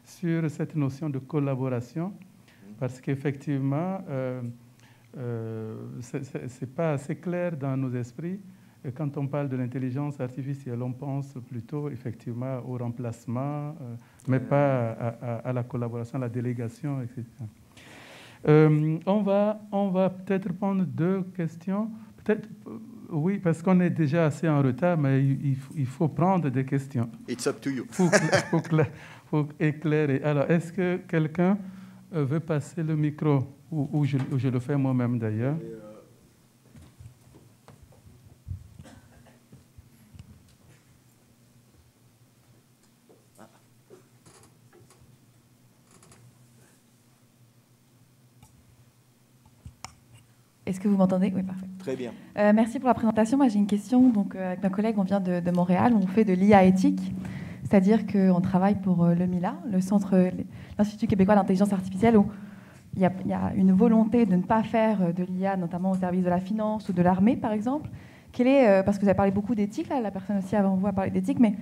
sur cette notion de collaboration, parce qu'effectivement, euh, euh, ce n'est pas assez clair dans nos esprits. Et quand on parle de l'intelligence artificielle, on pense plutôt effectivement au remplacement, mais pas à, la collaboration, à la délégation, etc. on va, on va peut-être prendre deux questions. Peut-être oui, parce qu'on est déjà assez en retard, mais il, faut prendre des questions. It's up to you. Il faut, éclairer. Alors, est-ce que quelqu'un euh, veut passer le micro? Ou, je, je, le fais moi-même d'ailleurs Est-ce que vous m'entendez? Oui, parfait. Très bien. Euh, merci pour la présentation. Moi, j'ai une question. Donc, euh, avec ma collègue, on vient de, Montréal. On fait de l'IA éthique, c'est-à-dire qu'on travaille pour euh, le MILA, le Centre, l'Institut québécois d'intelligence artificielle, où il y, a, une volonté de ne pas faire de l'IA, notamment au service de la finance ou de l'armée, par exemple. Quel est, parce que vous avez parlé beaucoup d'éthique, là, la personne aussi avant vous a parlé d'éthique, mais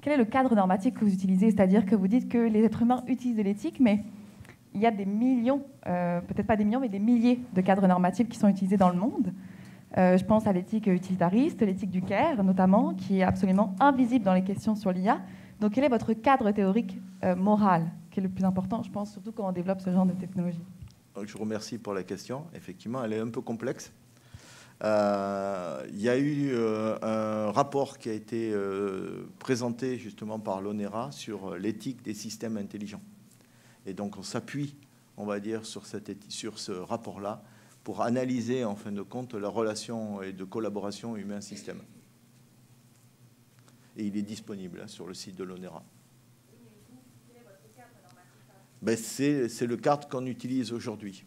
quel est le cadre normatif que vous utilisez? C'est-à-dire que vous dites que les êtres humains utilisent de l'éthique, mais il y a des millions, euh, peut-être pas des millions, mais des milliers de cadres normatifs qui sont utilisés dans le monde. Euh, je pense à l'éthique utilitariste, l'éthique du CARE notamment, qui est absolument invisible dans les questions sur l'IA. Donc quel est votre cadre théorique euh, moral, le plus important, je pense, surtout quand on développe ce genre de technologie Je vous remercie pour la question. Effectivement, elle est un peu complexe. Il y a eu un rapport qui a été présenté justement par l'ONERA sur l'éthique des systèmes intelligents. Et donc on s'appuie, on va dire, sur, cette, sur ce rapport-là pour analyser en fin de compte la relation et de collaboration humain-système. Et il est disponible hein, sur le site de l'ONERA. Ben c'est le cadre qu'on utilise aujourd'hui.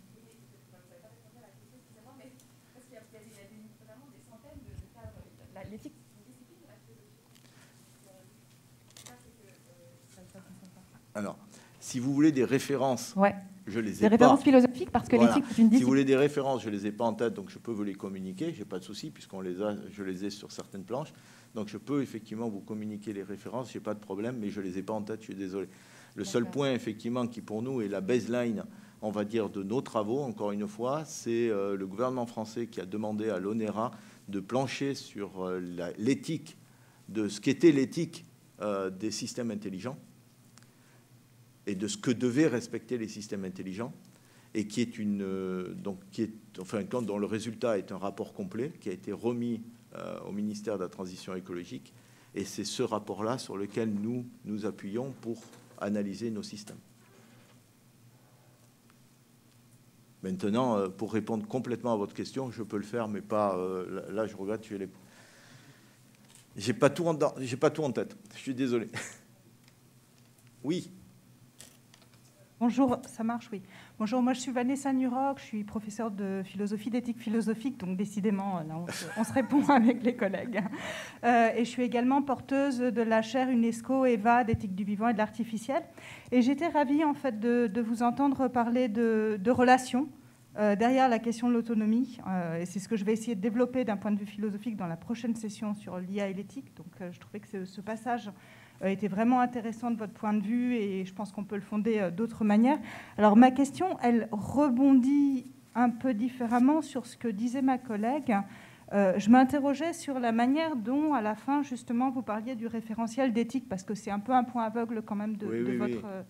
Alors, si vous voulez des références, ouais. je les ai des références philosophiques, parce que l'éthique, c'est une discipline. Si vous voulez des références, je ne les ai pas en tête, donc je peux vous les communiquer, j'ai pas de souci, puisqu'on les a, je les ai sur certaines planches. Donc je peux effectivement vous communiquer les références, j'ai pas de problème, mais je les ai pas en tête, je suis désolé. Le seul point, effectivement, qui pour nous est la baseline, on va dire, de nos travaux, encore une fois, c'est euh, le gouvernement français qui a demandé à l'ONERA de plancher sur euh, l'éthique, de ce qu'était l'éthique euh, des systèmes intelligents et de ce que devaient respecter les systèmes intelligents, et qui est une donc qui est enfin dont le résultat est un rapport complet qui a été remis au ministère de la Transition écologique, et c'est ce rapport-là sur lequel nous nous appuyons pour analyser nos systèmes. Maintenant, euh, pour répondre complètement à votre question, je peux le faire, mais pas là. Je regarde, tu les. Pas pas tout en tête. Je suis désolé. <laughs> Oui. Bonjour, ça marche, oui. Bonjour, moi je suis Vanessa Nuroc, je suis professeure de philosophie, d'éthique philosophique, donc décidément, là, on, se, répond <laughs> avec les collègues. Euh, et je suis également porteuse de la chaire UNESCO EVA d'éthique du vivant et de l'artificiel. Et j'étais ravie en fait de, vous entendre parler de, relations euh, derrière la question de l'autonomie. Euh, et c'est ce que je vais essayer de développer d'un point de vue philosophique dans la prochaine session sur l'IA et l'éthique. Donc je trouvais que ce passage euh, était vraiment intéressant de votre point de vue et je pense qu'on peut le fonder euh, d'autres manières. Alors ma question, elle rebondit un peu différemment sur ce que disait ma collègue. Euh, je m'interrogeais sur la manière dont, à la fin, justement, vous parliez du référentiel d'éthique, parce que c'est un peu un point aveugle quand même de, votre,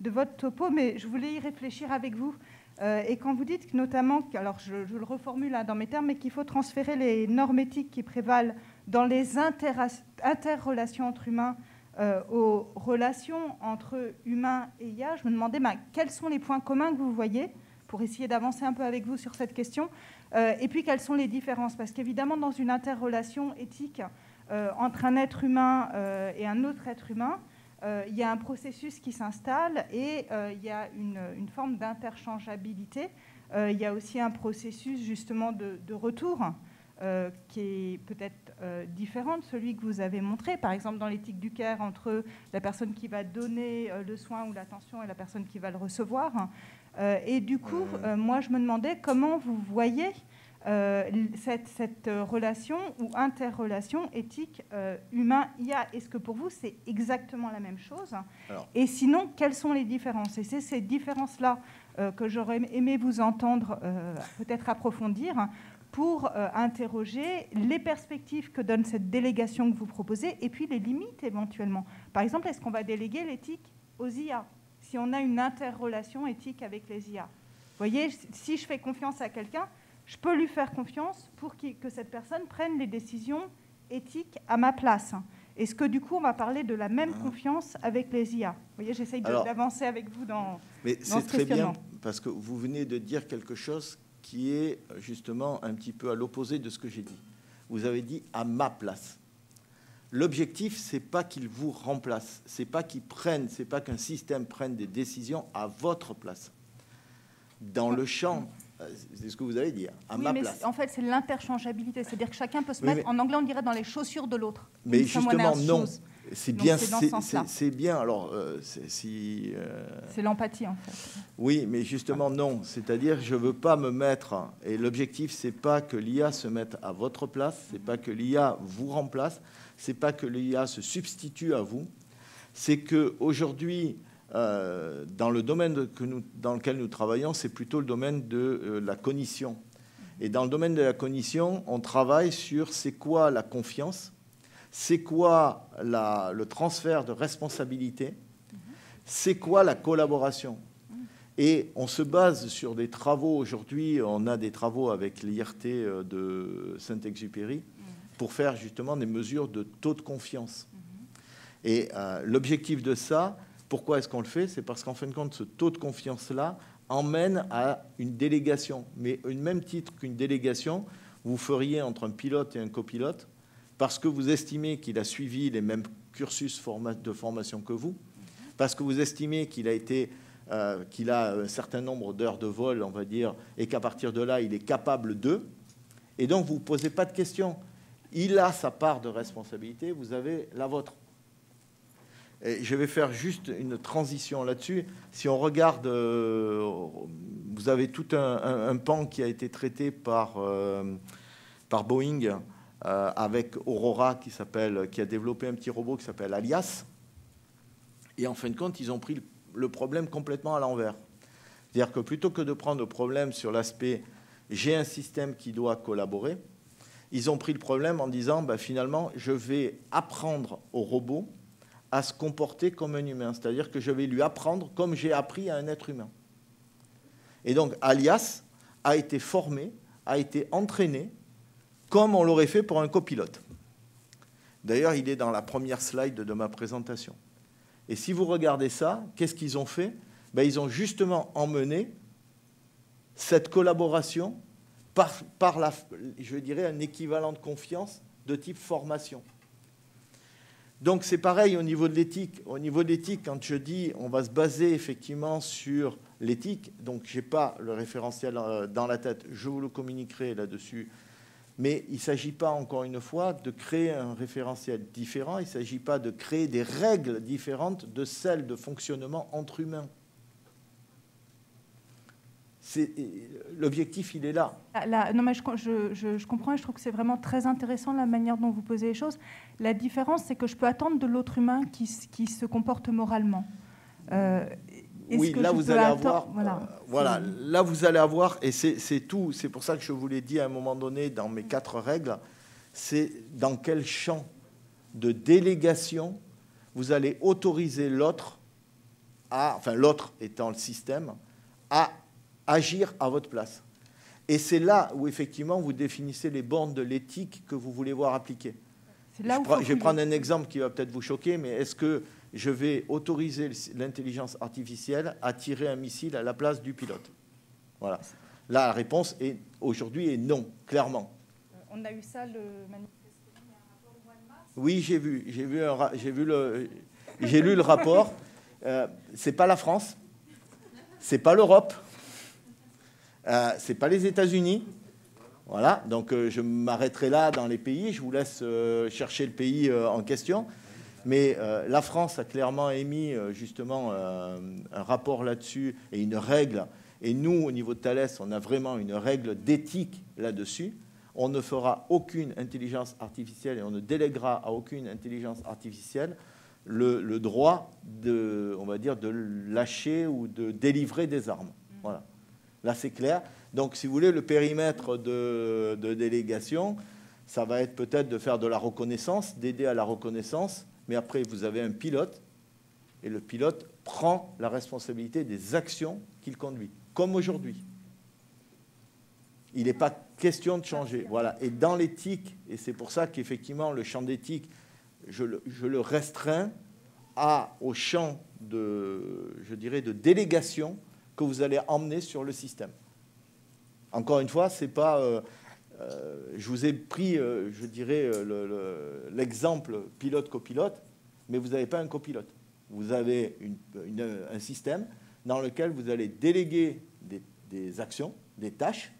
de votre topo, mais je voulais y réfléchir avec vous. et quand vous dites que notamment, alors je, je le reformule hein, dans mes termes, mais qu'il faut transférer les normes éthiques qui prévalent dans les interrelations entre humains euh, aux relations entre humains et IA, je me demandais bah, quels sont les points communs que vous voyez pour essayer d'avancer un peu avec vous sur cette question. Euh, et puis, quelles sont les différences? Parce qu'évidemment, dans une interrelation éthique euh, entre un être humain et un autre être humain, il y a un processus qui s'installe et il y a une, forme d'interchangeabilité. il y a aussi un processus justement de retour qui est peut-être différent de celui que vous avez montré, par exemple dans l'éthique du care, entre la personne qui va donner le soin ou l'attention et la personne qui va le recevoir. Euh, et du coup, euh, moi, je me demandais comment vous voyez euh, cette, relation ou interrelation éthique humain-IA. Est-ce que pour vous, c'est exactement la même chose? Et sinon, quelles sont les différences? Et c'est ces différences-là que j'aurais aimé vous entendre peut-être approfondir pour interroger les perspectives que donne cette délégation que vous proposez et puis les limites éventuellement. Par exemple, est-ce qu'on va déléguer l'éthique aux IA si on a une interrelation éthique avec les IA. Vous voyez, si je fais confiance à quelqu'un, je peux lui faire confiance pour que cette personne prenne les décisions éthiques à ma place. Est-ce que du coup, on va parler de la même confiance avec les IA Vous voyez, j'essaye d'avancer avec vous dans, mais c'est très bien parce que vous venez de dire quelque chose qui est justement un petit peu à l'opposé de ce que j'ai dit. Vous avez dit à ma place. L'objectif, c'est pas qu'ils vous remplacent, c'est pas qu'ils prennent, c'est pas qu'un système prenne des décisions à votre place. Dans le champ, euh, c'est ce que vous avez dit, à ma place. En fait, c'est l'interchangeabilité, c'est-à-dire que chacun peut se mettre, en anglais on dirait dans les chaussures de l'autre. Mais justement, non. C'est bien, c'est bien. Alors, euh, c'est si. Euh, c'est l'empathie en fait. Oui, mais justement non. C'est-à-dire, je veux pas me mettre. Et l'objectif, c'est pas que l'IA se mette à votre place, c'est pas que l'IA vous remplace, c'est pas que l'IA se substitue à vous, c'est que aujourd'hui, euh, dans le domaine que nous, dans lequel nous travaillons, c'est plutôt le domaine de la cognition. Et dans le domaine de la cognition, on travaille sur c'est quoi la confiance, c'est quoi le transfert de responsabilité, c'est quoi la collaboration? Et on se base sur des travaux aujourd'hui, on a des travaux avec l'IRT euh, de Saint-Exupéry, pour faire justement des mesures de taux de confiance. Et euh, l'objectif de ça, pourquoi est-ce qu'on le fait? C'est parce qu'en fin de compte, ce taux de confiance-là emmène à une délégation. Mais au même titre qu'une délégation, vous feriez entre un pilote et un copilote, parce que vous estimez qu'il a suivi les mêmes cursus de formation que vous, parce que vous estimez qu'il a été euh, qu'il a un certain nombre d'heures de vol, on va dire, et qu'à partir de là, il est capable d'eux. Et donc, vous ne posez pas de questions il a sa part de responsabilité, vous avez la vôtre. Et je vais faire juste une transition là-dessus. Si on regarde, euh, vous avez tout un, pan qui a été traité par, euh, par Boeing euh, avec Aurora qui, qui a développé un petit robot qui s'appelle Alias. Et en fin de compte, ils ont pris le problème complètement à l'envers. C'est-à-dire que plutôt que de prendre le problème sur l'aspect j'ai un système qui doit collaborer, ils ont pris le problème en disant bah, finalement, je vais apprendre au robot à se comporter comme un humain, c'est-à-dire que je vais lui apprendre comme j'ai appris à un être humain. Et donc, Alias a été formé, a été entraîné comme on l'aurait fait pour un copilote. D'ailleurs, il est dans la première slide de ma présentation. Et si vous regardez ça, qu'est-ce qu'ils ont fait? Ben, Ils ont justement emmené cette collaboration par, je dirais, un équivalent de confiance de type formation. Donc c'est pareil au niveau de l'éthique. Au niveau de l'éthique, quand je dis on va se baser effectivement sur l'éthique, donc je n'ai pas le référentiel euh, dans la tête, je vous le communiquerai là-dessus. Mais il ne s'agit pas, encore une fois, de créer un référentiel différent, il ne s'agit pas de créer des règles différentes de celles de fonctionnement entre humains. L'objectif, il est là. non, mais je, comprends et je trouve que c'est vraiment très intéressant la manière dont vous posez les choses. La différence, c'est que je peux attendre de l'autre humain qui, qui, se comporte moralement. Euh, oui, là vous allez avoir, voilà, euh, voilà là vous allez avoir, et c'est tout. C'est pour ça que je vous l'ai dit à un moment donné dans mes quatre règles. C'est dans quel champ de délégation vous allez autoriser l'autre à, enfin l'autre étant le système, à agir à votre place. Et c'est là où effectivement vous définissez les bornes de l'éthique que vous voulez voir appliquées. Là je, vais prendre un exemple qui va peut-être vous choquer, mais est-ce que je vais autoriser l'intelligence artificielle à tirer un missile à la place du pilote Voilà. Là, la réponse est aujourd'hui est non, clairement. Euh, On a eu ça le Oui, j'ai vu, j'ai vu, j'ai vu le, j'ai lu le rapport. Euh, c'est pas la France, c'est pas l'Europe, euh, c'est pas les États-Unis. Voilà, donc euh, je m'arrêterai là dans les pays. Je vous laisse euh, chercher le pays en question. Mais euh, la France a clairement émis euh, justement euh, un rapport là-dessus et une règle. Et nous, au niveau de Thales, on a vraiment une règle d'éthique là-dessus. On ne fera aucune intelligence artificielle et on ne déléguera à aucune intelligence artificielle le, droit de, on va dire, de lâcher ou de délivrer des armes. Voilà. Là, c'est clair. Donc, si vous voulez, le périmètre de délégation, ça va être peut-être de faire de la reconnaissance, d'aider à la reconnaissance, mais après, vous avez un pilote, et le pilote prend la responsabilité des actions qu'il conduit, comme aujourd'hui. Il n'est pas question de changer. Voilà. Et dans l'éthique, et c'est pour ça qu'effectivement, le champ d'éthique, je le, je le restreins à, au champ de, je dirais, de délégation que vous allez emmener sur le système. Encore une fois, c'est pas. euh, euh, je vous ai pris, euh, je dirais, euh, le- le- l'exemple pilote-copilote, mais vous n'avez pas un copilote. Vous avez un système dans lequel vous allez déléguer des, actions, des tâches.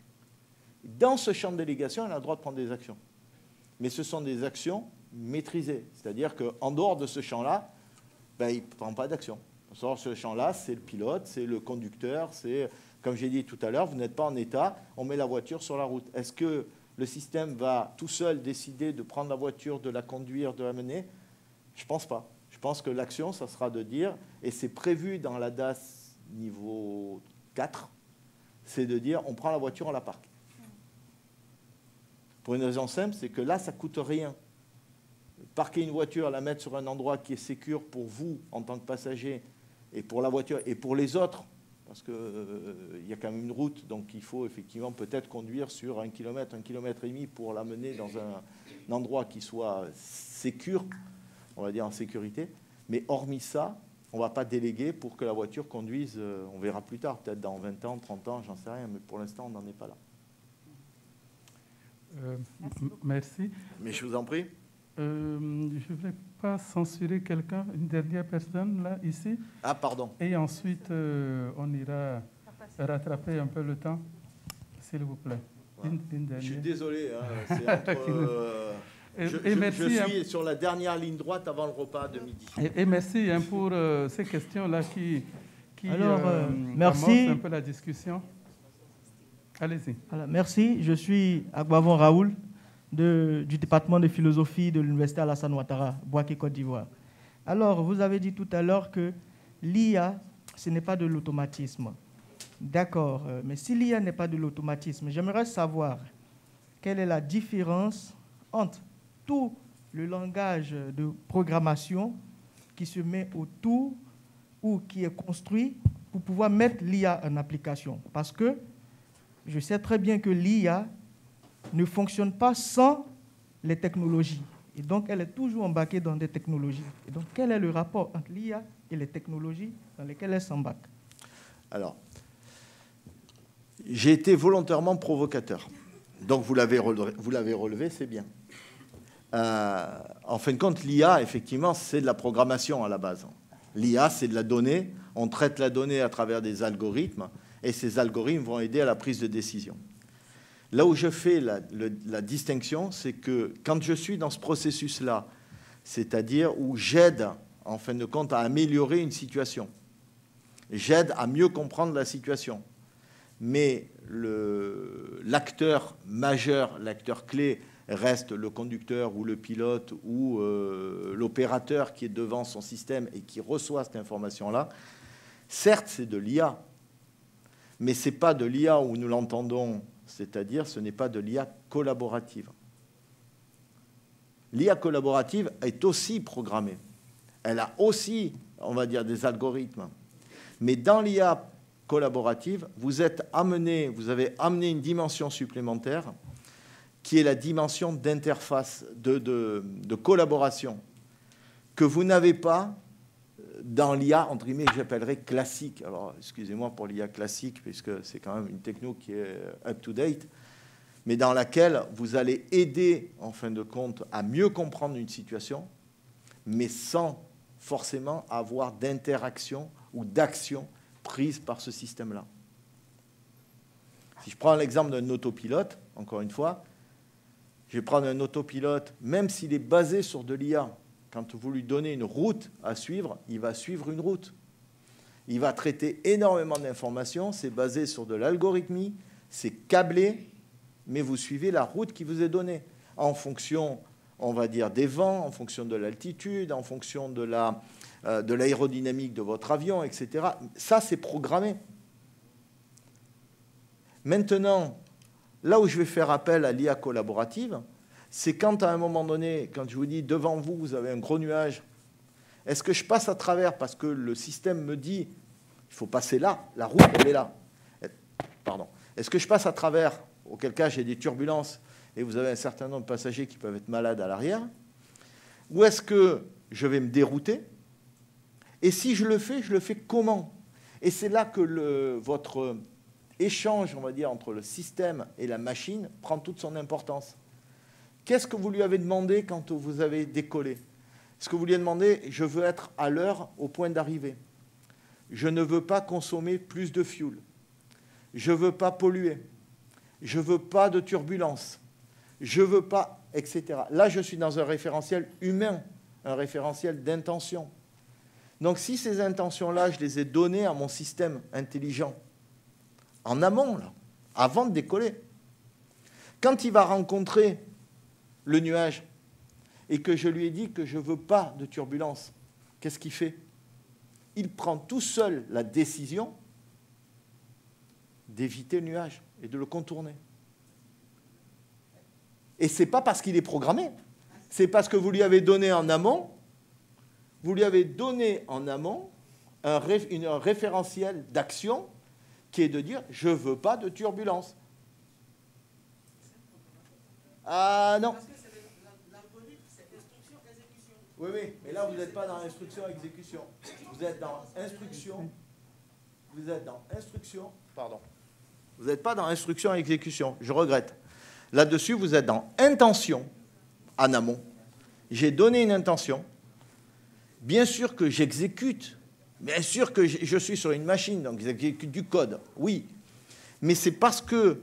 Dans ce champ de délégation, elle a le droit de prendre des actions. Mais ce sont des actions maîtrisées. C'est-à-dire qu'en dehors de ce champ-là, ben, il ne prend pas d'action. En dehors de ce champ-là, c'est le pilote, c'est le conducteur, c'est, comme j'ai dit tout à l'heure, vous n'êtes pas en état, on met la voiture sur la route. Est-ce que le système va tout seul décider de prendre la voiture, de la conduire, de la mener Je ne pense pas. Je pense que l'action, ça sera de dire, et c'est prévu dans la DAS niveau 4, c'est de dire on prend la voiture, on la parque. Pour une raison simple, c'est que là, ça coûte rien. Parquer une voiture, la mettre sur un endroit qui est sécure pour vous en tant que passager et pour la voiture et pour les autres, parce qu'il y a quand même une route, donc il faut effectivement peut-être conduire sur un kilomètre, un kilomètre et demi pour la mener dans un, un endroit qui soit sécure, on va dire en sécurité. Mais hormis ça, on ne va pas déléguer pour que la voiture conduise, euh, on verra plus tard, peut-être dans 20 ans, 30 ans, j'en sais rien, mais pour l'instant, on n'en est pas là. Euh, merci. Mais je vous en prie. Euh, je voulais pas censurer quelqu'un, une dernière personne là, ici, Ah, pardon. et ensuite euh, on ira rattraper un peu le temps, s'il vous plaît. Une, une Je suis désolé. hein, <laughs> c'est entre, euh, Et, je, et je- merci, je hein, suis sur la dernière ligne droite avant le repas de midi. et, et merci hein, pour euh, ces questions-là qui, qui Alors, euh, merci. un peu la discussion. Allez-y. Alors, merci, je suis Agbavon Raoul du département de philosophie de l'Université Alassane Ouattara, Boaké, Côte d'Ivoire. Alors, vous avez dit tout à l'heure que l'IA, ce n'est pas de l'automatisme. D'accord, euh, mais si l'IA n'est pas de l'automatisme, j'aimerais savoir quelle est la différence entre tout le langage de programmation qui se met autour ou qui est construit pour pouvoir mettre l'IA en application. Parce que je sais très bien que l'IA ne fonctionne pas sans les technologies. Et donc, elle est toujours embarquée dans des technologies. Et donc, quel est le rapport entre l'IA et les technologies dans lesquelles elle s'embarque? Alors, j'ai été volontairement provocateur. Donc, vous l'avez relevé, c'est bien. Euh, en fin de compte, l'IA, effectivement, c'est de la programmation à la base. L'IA, c'est de la donnée. On traite la donnée à travers des algorithmes et ces algorithmes vont aider à la prise de décision. Là où je fais la, distinction, c'est que quand je suis dans ce processus-là, c'est-à-dire où j'aide, en fin de compte, à améliorer une situation, j'aide à mieux comprendre la situation, mais l'acteur majeur, l'acteur clé, reste le conducteur ou le pilote ou euh, l'opérateur qui est devant son système et qui reçoit cette information-là, certes, c'est de l'IA, mais ce n'est pas de l'IA où nous l'entendons, c'est-à-dire ce n'est pas de l'IA collaborative. L'IA collaborative est aussi programmée. Elle a aussi, on va dire, des algorithmes. Mais dans l'IA collaborative, vous êtes amené, vous avez amené une dimension supplémentaire qui est la dimension d'interface, de, de- de collaboration, que vous n'avez pas dans l'IA, entre guillemets, j'appellerais classique. Alors, excusez-moi pour l'IA classique, puisque c'est quand même une techno qui est up-to-date, mais dans laquelle vous allez aider, en fin de compte, à mieux comprendre une situation, mais sans forcément avoir d'interaction ou d'action prise par ce système-là. Si je prends l'exemple d'un autopilote, encore une fois, je vais prendre un autopilote, même s'il est basé sur de l'IA, quand vous lui donnez une route à suivre, il va suivre une route. Il va traiter énormément d'informations, c'est basé sur de l'algorithmie, c'est câblé, mais vous suivez la route qui vous est donnée en fonction, on va dire, des vents, en fonction de l'altitude, en fonction de la, euh, de l'aérodynamique de votre avion, etc. Ça, c'est programmé. Maintenant, là où je vais faire appel à l'IA collaborative, c'est quand à un moment donné, quand je vous dis devant vous, vous avez un gros nuage, est-ce que je passe à travers parce que le système me dit il faut passer là, la route elle est là. Pardon. Est-ce que je passe à travers, auquel cas j'ai des turbulences et vous avez un certain nombre de passagers qui peuvent être malades à l'arrière Ou est-ce que je vais me dérouter Et si je le fais, je le fais comment? Et c'est là que votre échange, on va dire, entre le système et la machine prend toute son importance. Qu'est-ce que vous lui avez demandé quand vous avez décollé? Ce que vous lui avez demandé, je veux être à l'heure au point d'arrivée. Je ne veux pas consommer plus de fuel. Je ne veux pas polluer. Je ne veux pas de turbulence. Je ne veux pas, etc. Là, je suis dans un référentiel humain, un référentiel d'intention. Donc si ces intentions-là, je les ai données à mon système intelligent, en amont, là, avant de décoller, quand il va rencontrer le nuage et que je lui ai dit que je ne veux pas de turbulence, qu'est-ce qu'il fait? Il prend tout seul la décision d'éviter le nuage et de le contourner. Et ce n'est pas parce qu'il est programmé, c'est parce que vous lui avez donné en amont, vous lui avez donné en amont un, un référentiel d'action qui est de dire je ne veux pas de turbulence. Ah non. Oui, oui, mais là, vous n'êtes pas dans instruction-exécution. Vous êtes dans instruction. Vous êtes dans instruction. Pardon. Vous n'êtes pas dans instruction-exécution. Je regrette. Là-dessus, vous êtes dans intention en amont. J'ai donné une intention. Bien sûr que j'exécute. Bien sûr que je suis sur une machine, donc j'exécute du code. Oui. Mais c'est parce que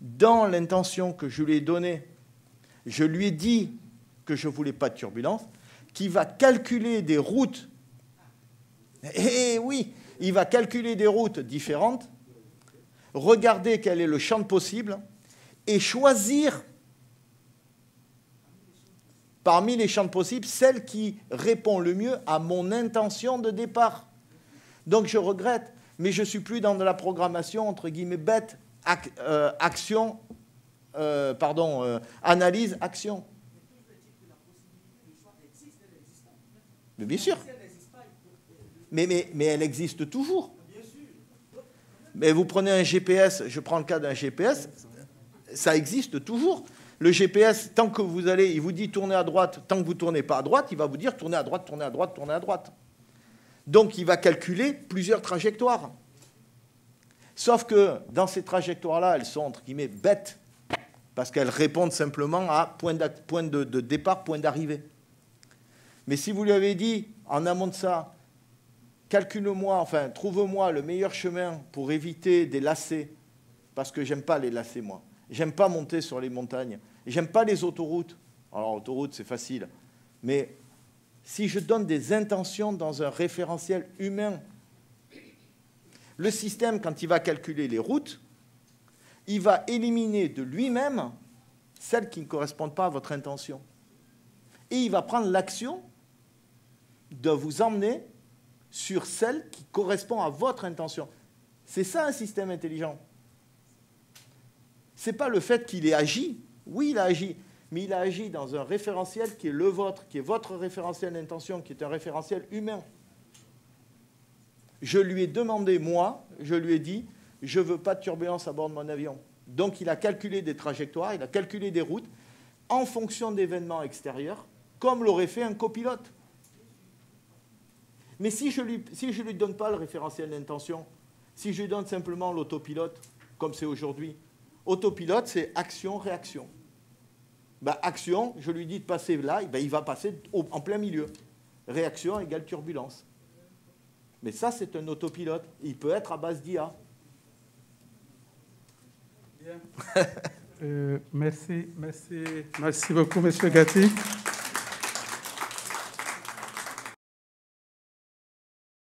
dans l'intention que je lui ai donnée, je lui ai dit que je ne voulais pas de turbulence, qui va calculer des routes. Eh oui, il va calculer des routes différentes, regarder quel est le champ de possible et choisir parmi les champs de possibles celle qui répond le mieux à mon intention de départ. Donc je regrette, mais je suis plus dans de la programmation entre guillemets bête, euh, action, euh, pardon, euh, analyse, action. Mais bien sûr. Mais, mais, mais elle existe toujours. Mais vous prenez un GPS, je prends le cas d'un GPS, ça existe toujours. Le GPS, tant que vous allez, il vous dit tournez à droite, tant que vous ne tournez pas à droite, il va vous dire tournez à droite, tournez à droite, tournez à droite. Donc il va calculer plusieurs trajectoires. Sauf que dans ces trajectoires-là, elles sont entre guillemets bêtes, parce qu'elles répondent simplement à point, de, de départ, point d'arrivée. Mais si vous lui avez dit, en amont de ça, calcule-moi, enfin, trouve-moi le meilleur chemin pour éviter des lacets, parce que j'aime pas les lacets, moi. J'aime pas monter sur les montagnes. J'aime pas les autoroutes. Alors, autoroute, c'est facile. Mais si je donne des intentions dans un référentiel humain, le système, quand il va calculer les routes, il va éliminer de lui-même celles qui ne correspondent pas à votre intention. Et il va prendre l'action de vous emmener sur celle qui correspond à votre intention. C'est ça un système intelligent. Ce n'est pas le fait qu'il ait agi. Oui, il a agi, mais il a agi dans un référentiel qui est le vôtre, qui est votre référentiel d'intention, qui est un référentiel humain. Je lui ai demandé, moi, je lui ai dit, je ne veux pas de turbulence à bord de mon avion. Donc il a calculé des trajectoires, il a calculé des routes en fonction d'événements extérieurs, comme l'aurait fait un copilote. Mais si je ne lui, donne pas le référentiel d'intention, si je lui donne simplement l'autopilote, comme c'est aujourd'hui, autopilote, c'est action-réaction. Ben, action, je lui dis de passer là, ben, il va passer en plein milieu. Réaction égale turbulence. Mais ça, c'est un autopilote. Il peut être à base d'IA. <laughs> Euh, merci, merci, merci beaucoup, Monsieur Gatti.